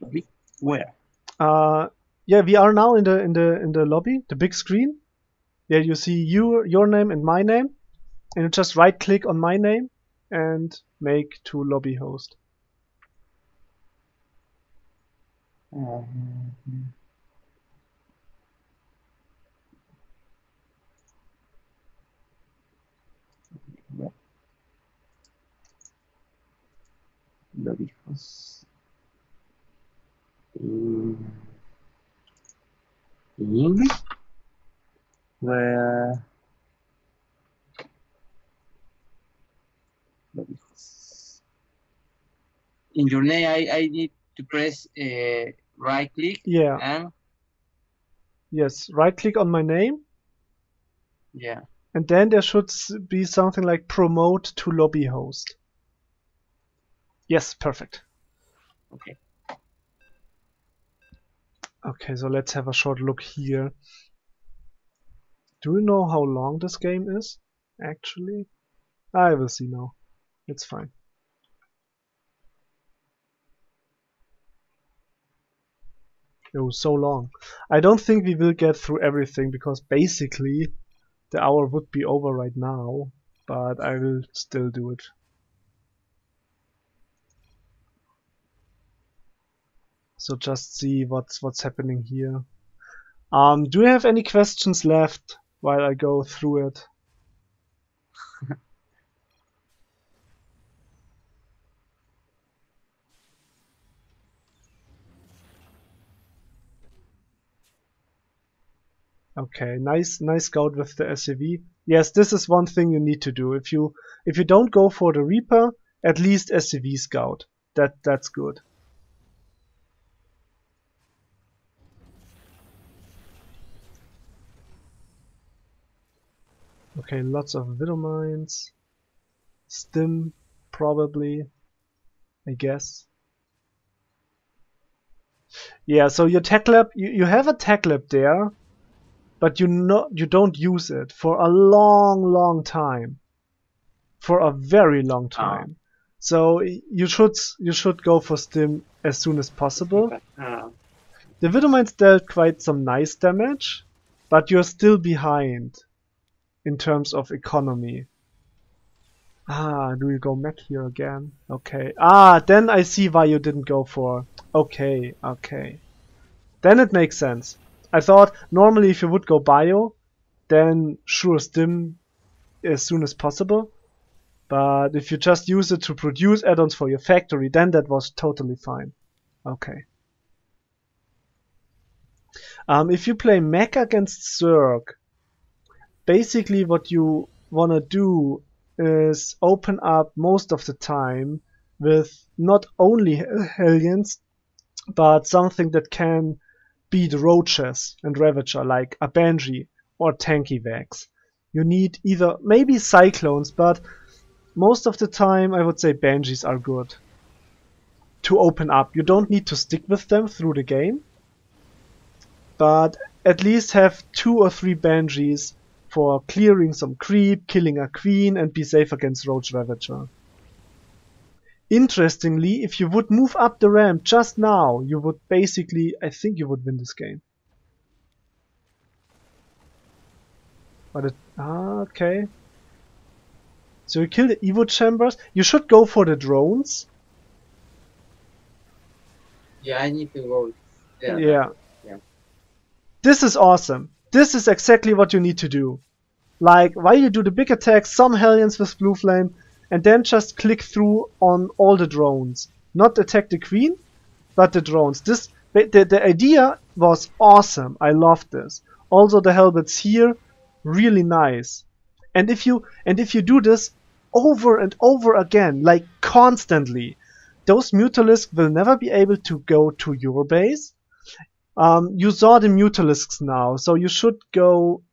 Lobby? Where? Uh, yeah, we are now in the in the in the lobby, the big screen. Yeah, you see you your name and my name, and you just right click on my name and make to lobby host. Lobby host. In, in English? Where? In your name, I, I need to press uh, right click Yeah, and yes, right click on my name, yeah. and then there should be something like promote to lobby host. Yes, perfect. Okay. Okay, so let's have a short look here. Do you know how long this game is? Actually? Ah, I will see now. It's fine. Oh, so long. I don't think we will get through everything because basically the hour would be over right now, but I will still do it. So just see what's what's happening here. Um, do you have any questions left while I go through it? Okay, nice, nice scout with the SCV. Yes, this is one thing you need to do. If you if you don't go for the Reaper, at least SCV scout. That that's good. Okay, lots of Widow mines. Stim, probably. I guess. Yeah, so your tech lab, you, you have a tech lab there, but you not you don't use it for a long, long time. For a very long time. So you should you should go for Stim as soon as possible. Uh, The Widow mines dealt quite some nice damage, but you're still behind in terms of economy. Ah, do you go mech here again? Okay. Ah, then I see why you didn't go for. Okay, okay. Then it makes sense. I thought normally if you would go bio, then sure stim as soon as possible. But if you just use it to produce add-ons for your factory, then that was totally fine. Okay. Um, if you play mech against Zerg, basically what you wanna do is open up most of the time with not only Hellions, but something that can beat Roaches and Ravager, like a Banshee or Tankivacs. You need either maybe Cyclones, but most of the time I would say Banshees are good to open up. You don't need to stick with them through the game, but at least have two or three Banshees for clearing some creep, killing a queen, and be safe against Roach Ravager. Interestingly, if you would move up the ramp just now, you would basically, I think you would win this game. But it, ah, okay. So you kill the Evo chambers. You should go for the drones. yeah, I need to go there. Yeah. Yeah. This is awesome. This is exactly what you need to do. Like, while you do the big attacks, some Hellions with Blue Flame, and then just click through on all the drones. Not attack the Queen, but the drones. This the, the idea was awesome. I loved this. Also the helmets here, really nice. And if you and if you do this over and over again, like constantly, those Mutalisks will never be able to go to your base. Um, you saw the Mutalisks now, so you should go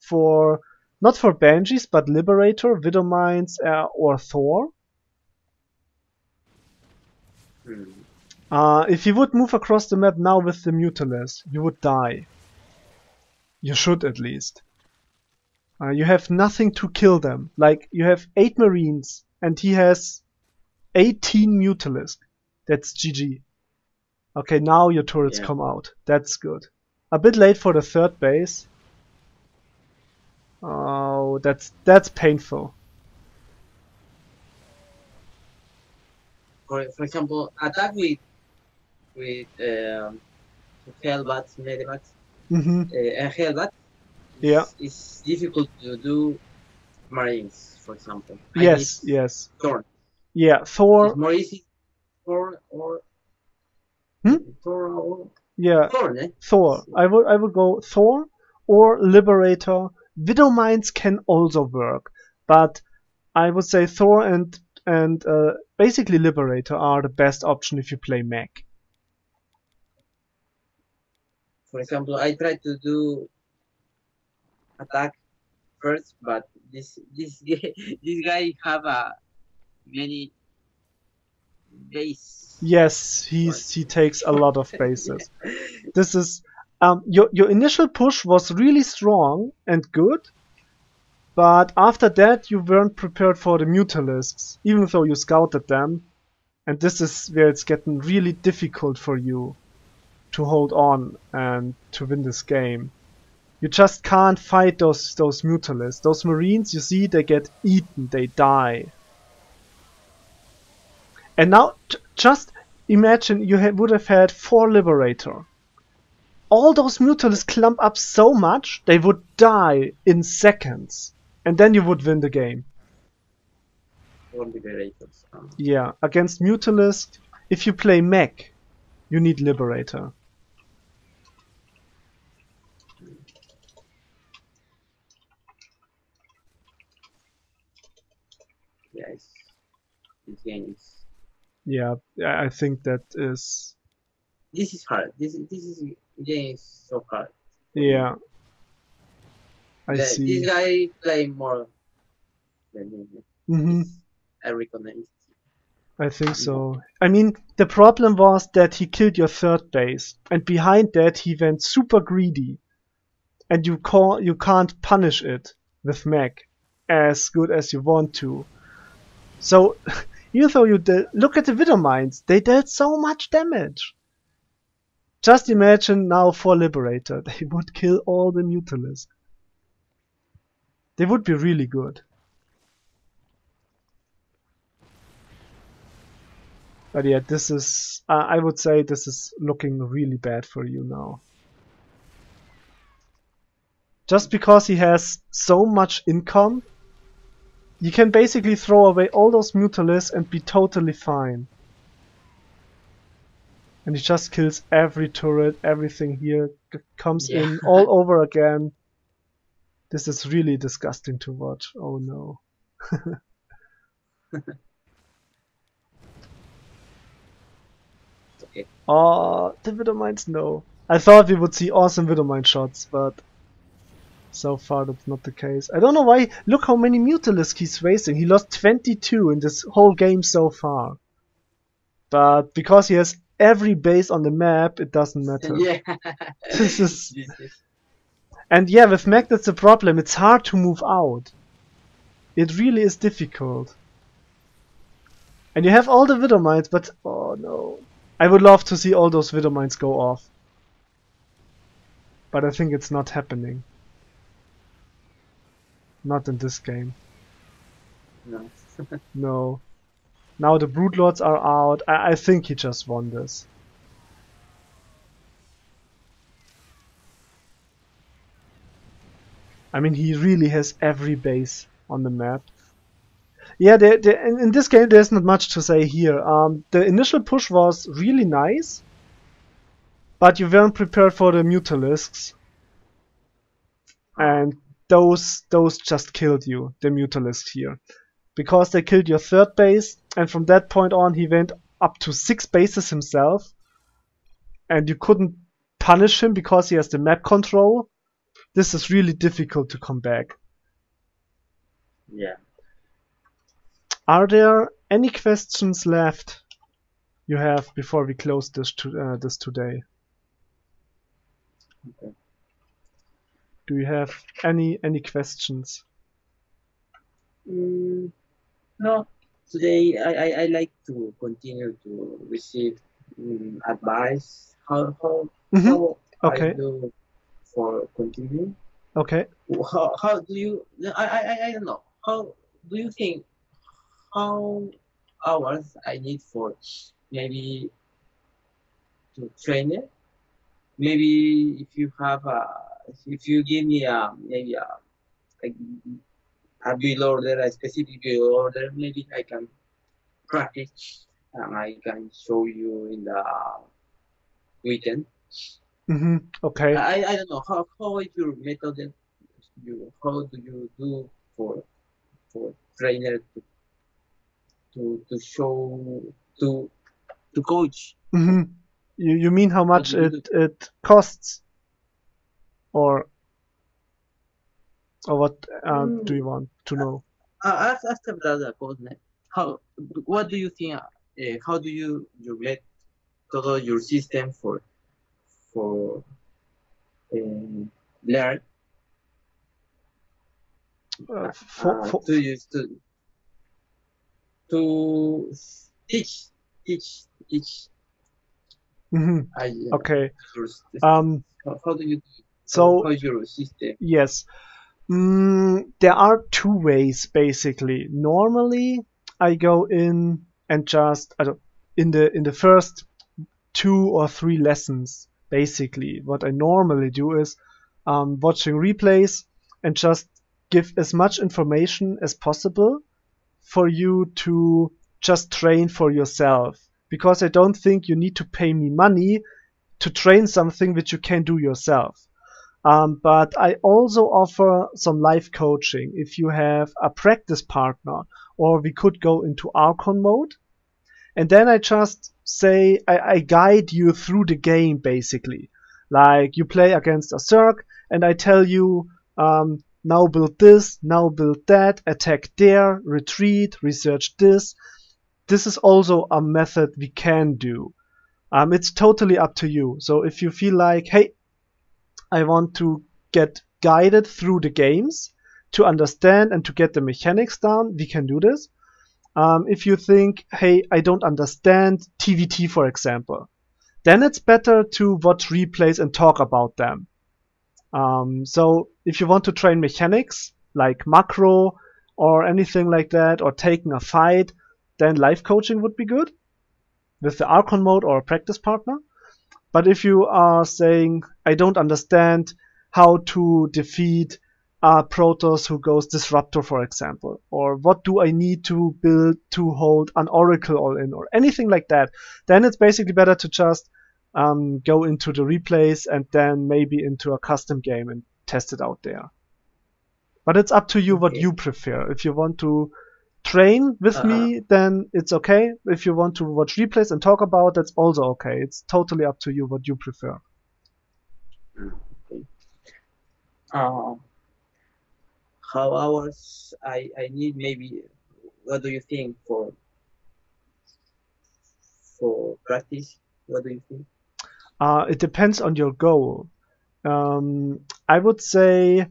for not for Banshees, but Liberator, Widowmines, uh, or Thor. Hmm. Uh, if you would move across the map now with the Mutalisk, you would die. You should at least. Uh, you have nothing to kill them. Like, you have 8 Marines, and he has 18 Mutalisk. That's GG. Okay, now your turrets Yeah. come out. That's good. A bit late for the third base. Oh, that's that's painful. For for example, attack with with um, Hellbats, Medebats, hmm uh. Yeah. It's difficult to do Marines, for example. I Yes, yes. Thorn. Yeah, It's more easy. Thorn or Hmm? Thor or Yeah, Thorn, eh? Thor. I would I would go Thor or Liberator. Widow Mines can also work, but I would say Thor and and uh, basically Liberator are the best option if you play mech. For example, I tried to do attack first, but this this guy, this guy have a many base. Yes, he's he takes a lot of bases. This is um, your your initial push was really strong and good, but after that you weren't prepared for the Mutalisks, even though you scouted them, and this is where it's getting really difficult for you to hold on and to win this game. You just can't fight those those Mutalisks. Those Marines, you see, they get eaten, they die. And now, just imagine you ha- would have had four Liberator. All those Mutalisks clump up so much, they would die in seconds. And then you would win the game. for liberators. Um, Yeah, against Mutalisk, if you play mech, you need Liberator. yes, this game is. Yeah, I think that is. This is hard. This this is game is so hard. Yeah. I The- see. This guy play more than me. hmm I recognize. I think so. I mean, the problem was that he killed your third base, and behind that he went super greedy, and you call you can't punish it with mech as good as you want to. So, you de- look at the Widow Mines, they dealt so much damage. Just imagine now for Liberator, they would kill all the Mutalisks. They would be really good. But yeah, this is, uh, I would say this is looking really bad for you now. Just because he has so much income, you can basically throw away all those Mutalisks and be totally fine. And he just kills every turret, everything here comes Yeah. in all over again. This is really disgusting to watch. Oh no. Okay. Oh, ah, the Widowmines, no. I thought we would see awesome Widowmine shots, but so far that's not the case. I don't know why. Look how many Mutalisk he's wasting. He lost 22 in this whole game so far. But because he has every base on the map, it doesn't matter. Yeah. This is and yeah, with mech that's the problem. It's hard to move out. It really is difficult. And you have all the Widowmines, but oh no. I would love to see all those Widowmines go off. But I think it's not happening. Not in this game. no. No. Now the Broodlords are out. I, I think he just won this. I mean, he really has every base on the map. Yeah, there, there, in, in this game, there's not much to say here. Um, the initial push was really nice, but you weren't prepared for the Mutalisks. and those those just killed you, the Mutalisk here, because they killed your third base, and from that point on he went up to six bases himself, and you couldn't punish him because he has the map control. This is really difficult to come back. Yeah. Are there any questions left you have before we close this to, uh, this today? Okay. Do you have any any questions? Mm, no. Today I, I, I like to continue to receive mm, advice. How how Mhm. how Okay. I do for continue. Okay. How how do you? I I I- I don't know. How do you think? How hours I need for maybe to train it? Maybe if you have a, if you give me a maybe a, a, a build order, a specific build order, maybe I can practice and I can show you in the weekend. hmm Okay. I, I don't know. How how is your method you how do you do for for trainer to to to show to to coach? Hmm You you mean how much it it costs, or or what uh, Mm. do you want to know? uh, ask the coach ne? how what do you think uh, how do you you let todo your system for for um, learn Uh, for, uh, for, to use to to teach teach teach mhm, I, Okay. your. Um. how, how do you So system Yes. Mm, there are two ways basically. Normally, I go in and just I don't, in the in the first two or three lessons. Basically, what I normally do is um, watching replays and just give as much information as possible for you to just train for yourself. Because I don't think you need to pay me money to train something which you can do yourself. Um, but I also offer some live coaching if you have a practice partner, or we could go into Archon mode. And then I just say, I, I guide you through the game basically. Like you play against a Zerg, and I tell you, um, now build this, now build that, attack there, retreat, research this. This is also a method we can do. Um, it's totally up to you. So if you feel like, hey, I want to get guided through the games to understand and to get the mechanics down, we can do this. Um, if you think, hey, I don't understand TVT, for example, then it's better to watch replays and talk about them. Um, so if you want to train mechanics like macro or anything like that, or taking a fight, then live coaching would be good with the Archon mode or a practice partner. But if you are saying, I don't understand how to defeat a Protoss who goes Disruptor, for example, or what do I need to build to hold an Oracle all in, or anything like that, then it's basically better to just um, go into the replays and then maybe into a custom game and test it out there. But it's up to you what you prefer. If you want to train with Uh-huh. me, then it's okay. If you want to watch replays and talk about, that's also okay. It's totally up to you what you prefer. uh, how hours I, I need maybe what do you think for for practice what do you think Uh, it depends on your goal. Um, I would say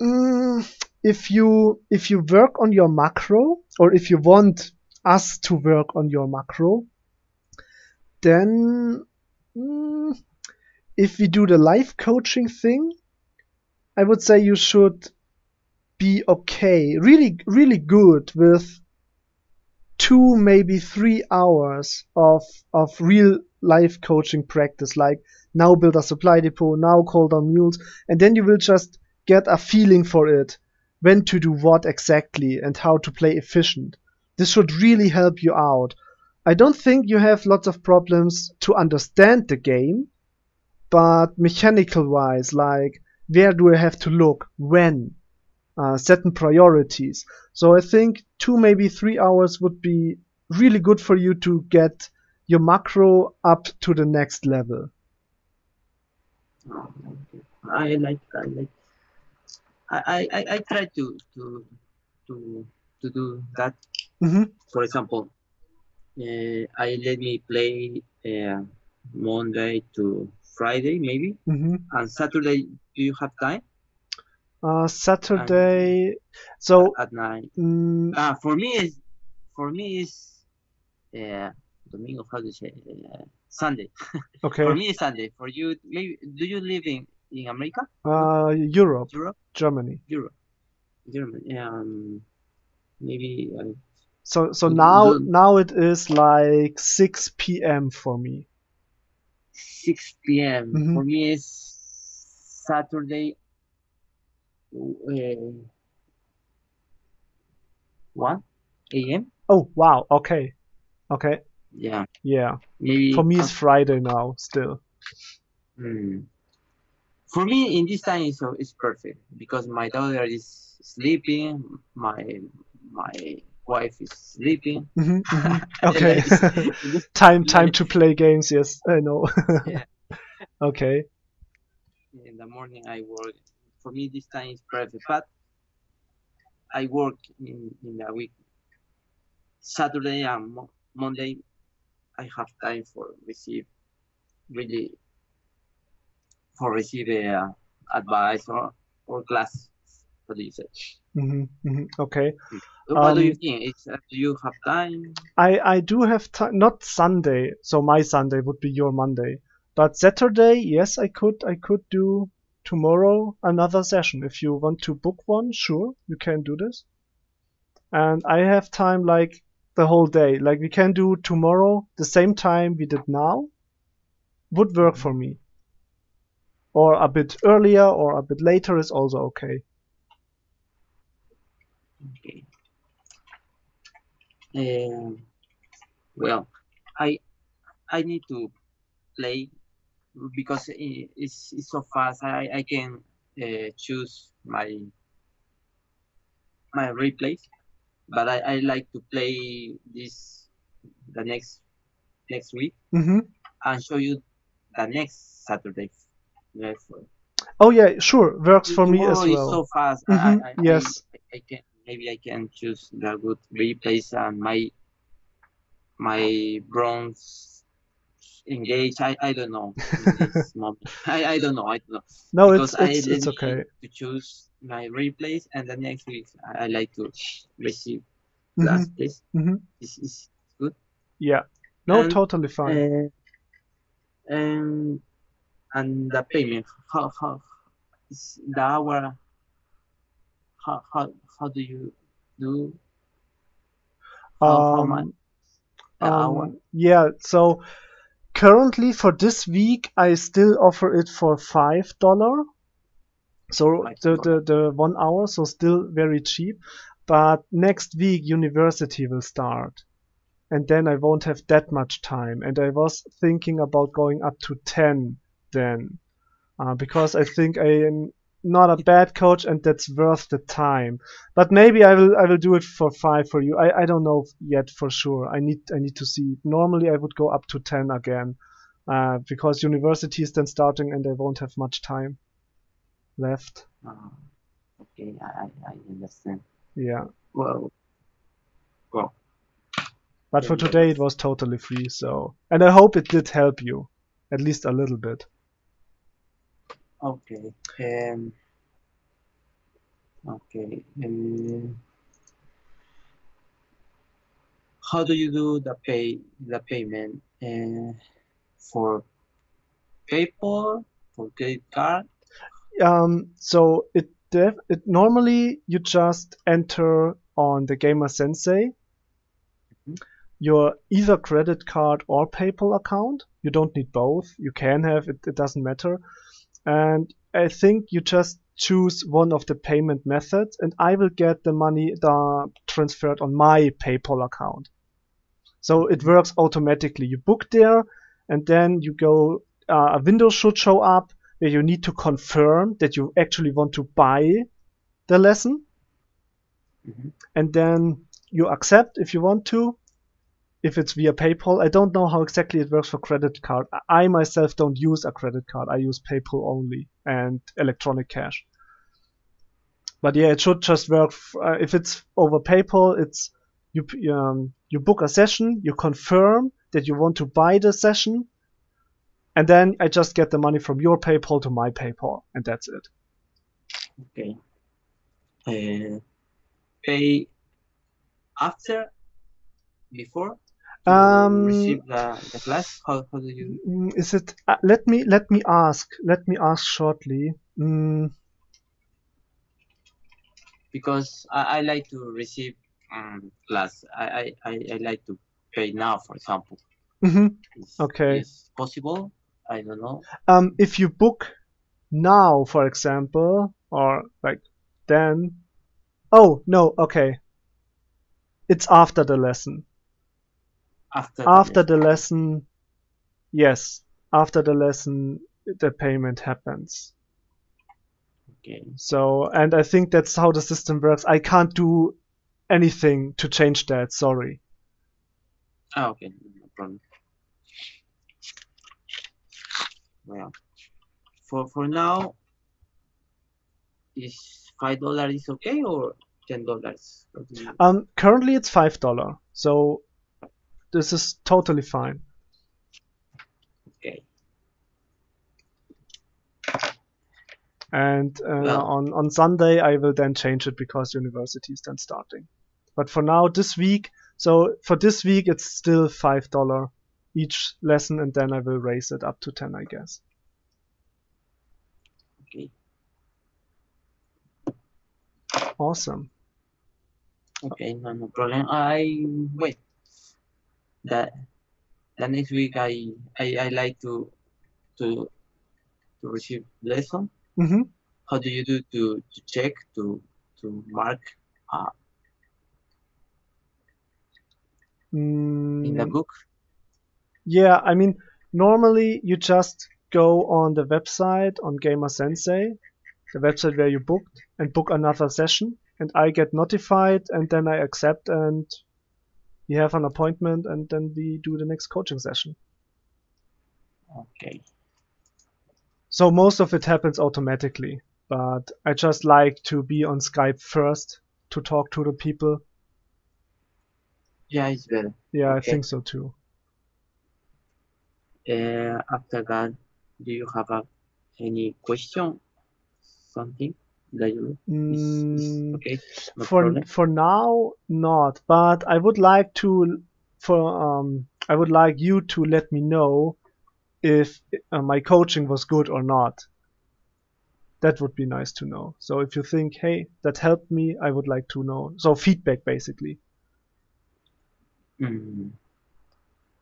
mm, if you if you work on your macro or if you want us to work on your macro, then mm, if we do the live coaching thing, I would say you should be okay, really really good with two maybe three hours of of real life coaching practice like now build a supply depot now call down mules and then you will just get a feeling for it when to do what exactly and how to play efficient this should really help you out i don't think you have lots of problems to understand the game but mechanical wise like where do I have to look, when, uh, certain priorities. So I think two, maybe three hours would be really good for you to get your macro up to the next level. I like I like I, I, I, try to to to to do that. hmm For example, uh, I let me play uh, Monday to Friday maybe, hmm and Saturday. Do you have time Uh, Saturday. So, at night? mm, Ah, for me is for me is uh, Domingo. How do you say uh, Sunday? okay. For me is Sunday. For you, maybe do you live in in America, Uh, Europe, Europe, Germany. Europe, Germany? Um, maybe uh, So, so now, don't- now it is like 6 p.m. for me. 6 p.m. Mhm. For me is Saturday. Uh, 1 a.m. Oh, wow. Okay. Okay. Yeah, Yeah. maybe. For me, it's Friday now, still. Hmm. For me, in this time, it's, it's perfect because my daughter is sleeping, my my wife is sleeping. hmm hmm Okay. time, time to play games. Yes, I know. Yeah. okay. in the morning I work. For me, this time is perfect, but I work in, in the week. Saturday and Mo- Monday, I have time for receive really for receive uh, advice or, or class. What do you say? hmm hmm Okay. what do you Um, think? Uh, do you have time? I, I do have time, not Sunday, so my Sunday would be your Monday. But Saturday, yes, I could, I could do tomorrow another session. If you want to book one, sure, you can do this. And I have time like the whole day. Like we can do tomorrow the same time we did now. Would work for me. Or a bit earlier or a bit later is also okay. Okay. Um, well, I I need to play because i- it's, it's so fast. I, I can uh, choose my my replays, but I, I like to play this the next next week hmm and show you the next Saturday. Oh yeah, sure, works for me as well. so fast. Mhm, I, I, I- yes. I, I can maybe I can choose the good replays and my my bronze engage. I, I don't know. in this moment. I, I don't know. I don't know. No, because it's it's it's okay. to choose my replays and the next week I, like to receive Mhm, last place. mhm. This is good. Yeah. No, And, totally fine. Uh, and and the payment how how is the hour how how how do you do how, how much Um, hour um, yeah, so currently for this week, I still offer it for five dollar. So the, the the one hour, so still very cheap. But next week university will start, and then I won't have that much time. And I was thinking about going up to ten then, uh, because I think I am not a bad coach and that's worth the time. But maybe I will I will do it for five for you. I, I don't know yet for sure. I need I need to see. Normally I would go up to ten again, uh, because university is then starting and I won't have much time left. Ah, okay I, I I understand Yeah. well well But for today it was totally free. So and I hope it did help you, at least a little bit. Okay um okay um, how do you do the pay the payment uh, for PayPal for credit card Um, so it def- it normally you just enter on the Gamer Sensei Mhm. your either credit card or PayPal account. You don't need both. You can have it. It doesn't matter. And I think you just choose one of the payment methods, and I will get the money the, transferred on my PayPal account. So it works automatically. You book there, and then you go. Uh, a window should show up where you need to confirm that you actually want to buy the lesson Mhm. and then you accept if you want to if it's via paypal. I don't know how exactly it works for credit card. I myself don't use a credit card. I use paypal only and electronic cash. But yeah it should just work f- uh, if it's over paypal it's you um, you book a session you confirm that you want to buy the session and then i just get the money from your paypal to my paypal and that's it. Okay. Uh, pay after, before Um, receive the, the class. How, how do you? Mm, Is it? Uh, let me let me ask. Let me ask shortly. Mm, Because I, I like to receive um, class. I, I, I, like to pay now, for example. mhm. Is, Okay. Is possible? I don't know. Um, if you book now, for example, or like then. Oh no. Okay. It's after the lesson. After. the After lesson. the lesson, yes. After the lesson, the payment happens. Okay. So, and I think that's how the system works. I can't do anything to change that. Sorry. Ah, okay. No problem. Well, for for now, is five dollars is okay or ten dollars? Um, currently it's five dollar, so this is totally fine. Okay. And uh, Well- on on Sunday I will then change it because university is then starting. But for now, this week, so for this week it's still five dollar each lesson, and then I will raise it up to ten, I guess. Okay. Awesome. Okay. No, no problem. I wait. That the next week I I, I like to to to receive lesson. Mm-hmm. How do you do to to check to to mark uh, in the Mm, book? Yeah, I mean, normally you just go on the website on Gamer Sensei, the website where you booked, and book another session, and I get notified, and then I accept, and we have an appointment, and then we do the next coaching session. Okay. So most of it happens automatically, but I just like to be on Skype first to talk to the people. Yeah, it's better. Yeah, I think so too. Uh, after that, do you have a, any question? Something that you is, is Mm, okay? No for problem. for now not but i would like to for um i would like you to let me know if uh, my coaching was good or not that would be nice to know so if you think hey that helped me i would like to know so feedback basically Mm.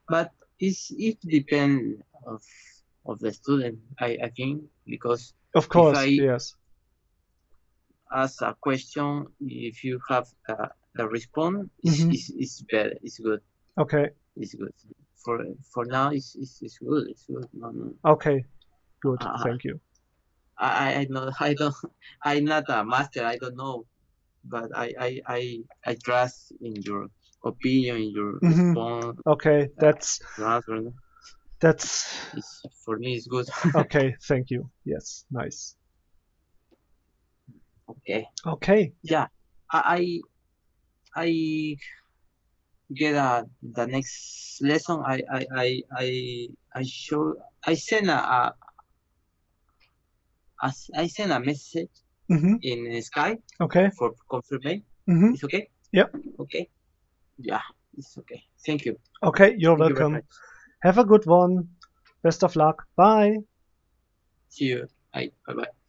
But it's it depends of of the student. I I think because of course I- yes as a question, if you have uh, the response, it's, it's, it's better. It's good. okay It's good. For for now, it's it's, it's good. It's good. No, no. okay good Ah. thank you I I know I don't I'm not a master. I don't know, but I I I, I trust in your opinion, in your Mhm. response. okay that's your that's It's, for me, it's good. okay thank you yes nice okay. okay Yeah, I I get a the next lesson. I I I I, I show I send a, a, I send a message hmm in Skype okay for confirmation. hmm It's okay. Yep. Okay. Yeah, it's okay. Thank you. okay you're Thank welcome much. Have a good one. Best of luck. Bye. See you. Bye. Bye. Bye.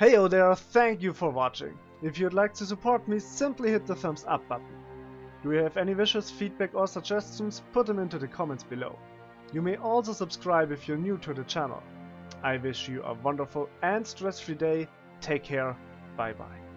Heyo there, thank you for watching. If you'd like to support me, simply hit the thumbs up button. Do you have any wishes, feedback or suggestions? Put them into the comments below. You may also subscribe if you're new to the channel. I wish you a wonderful and stress-free day. Take care. Bye bye.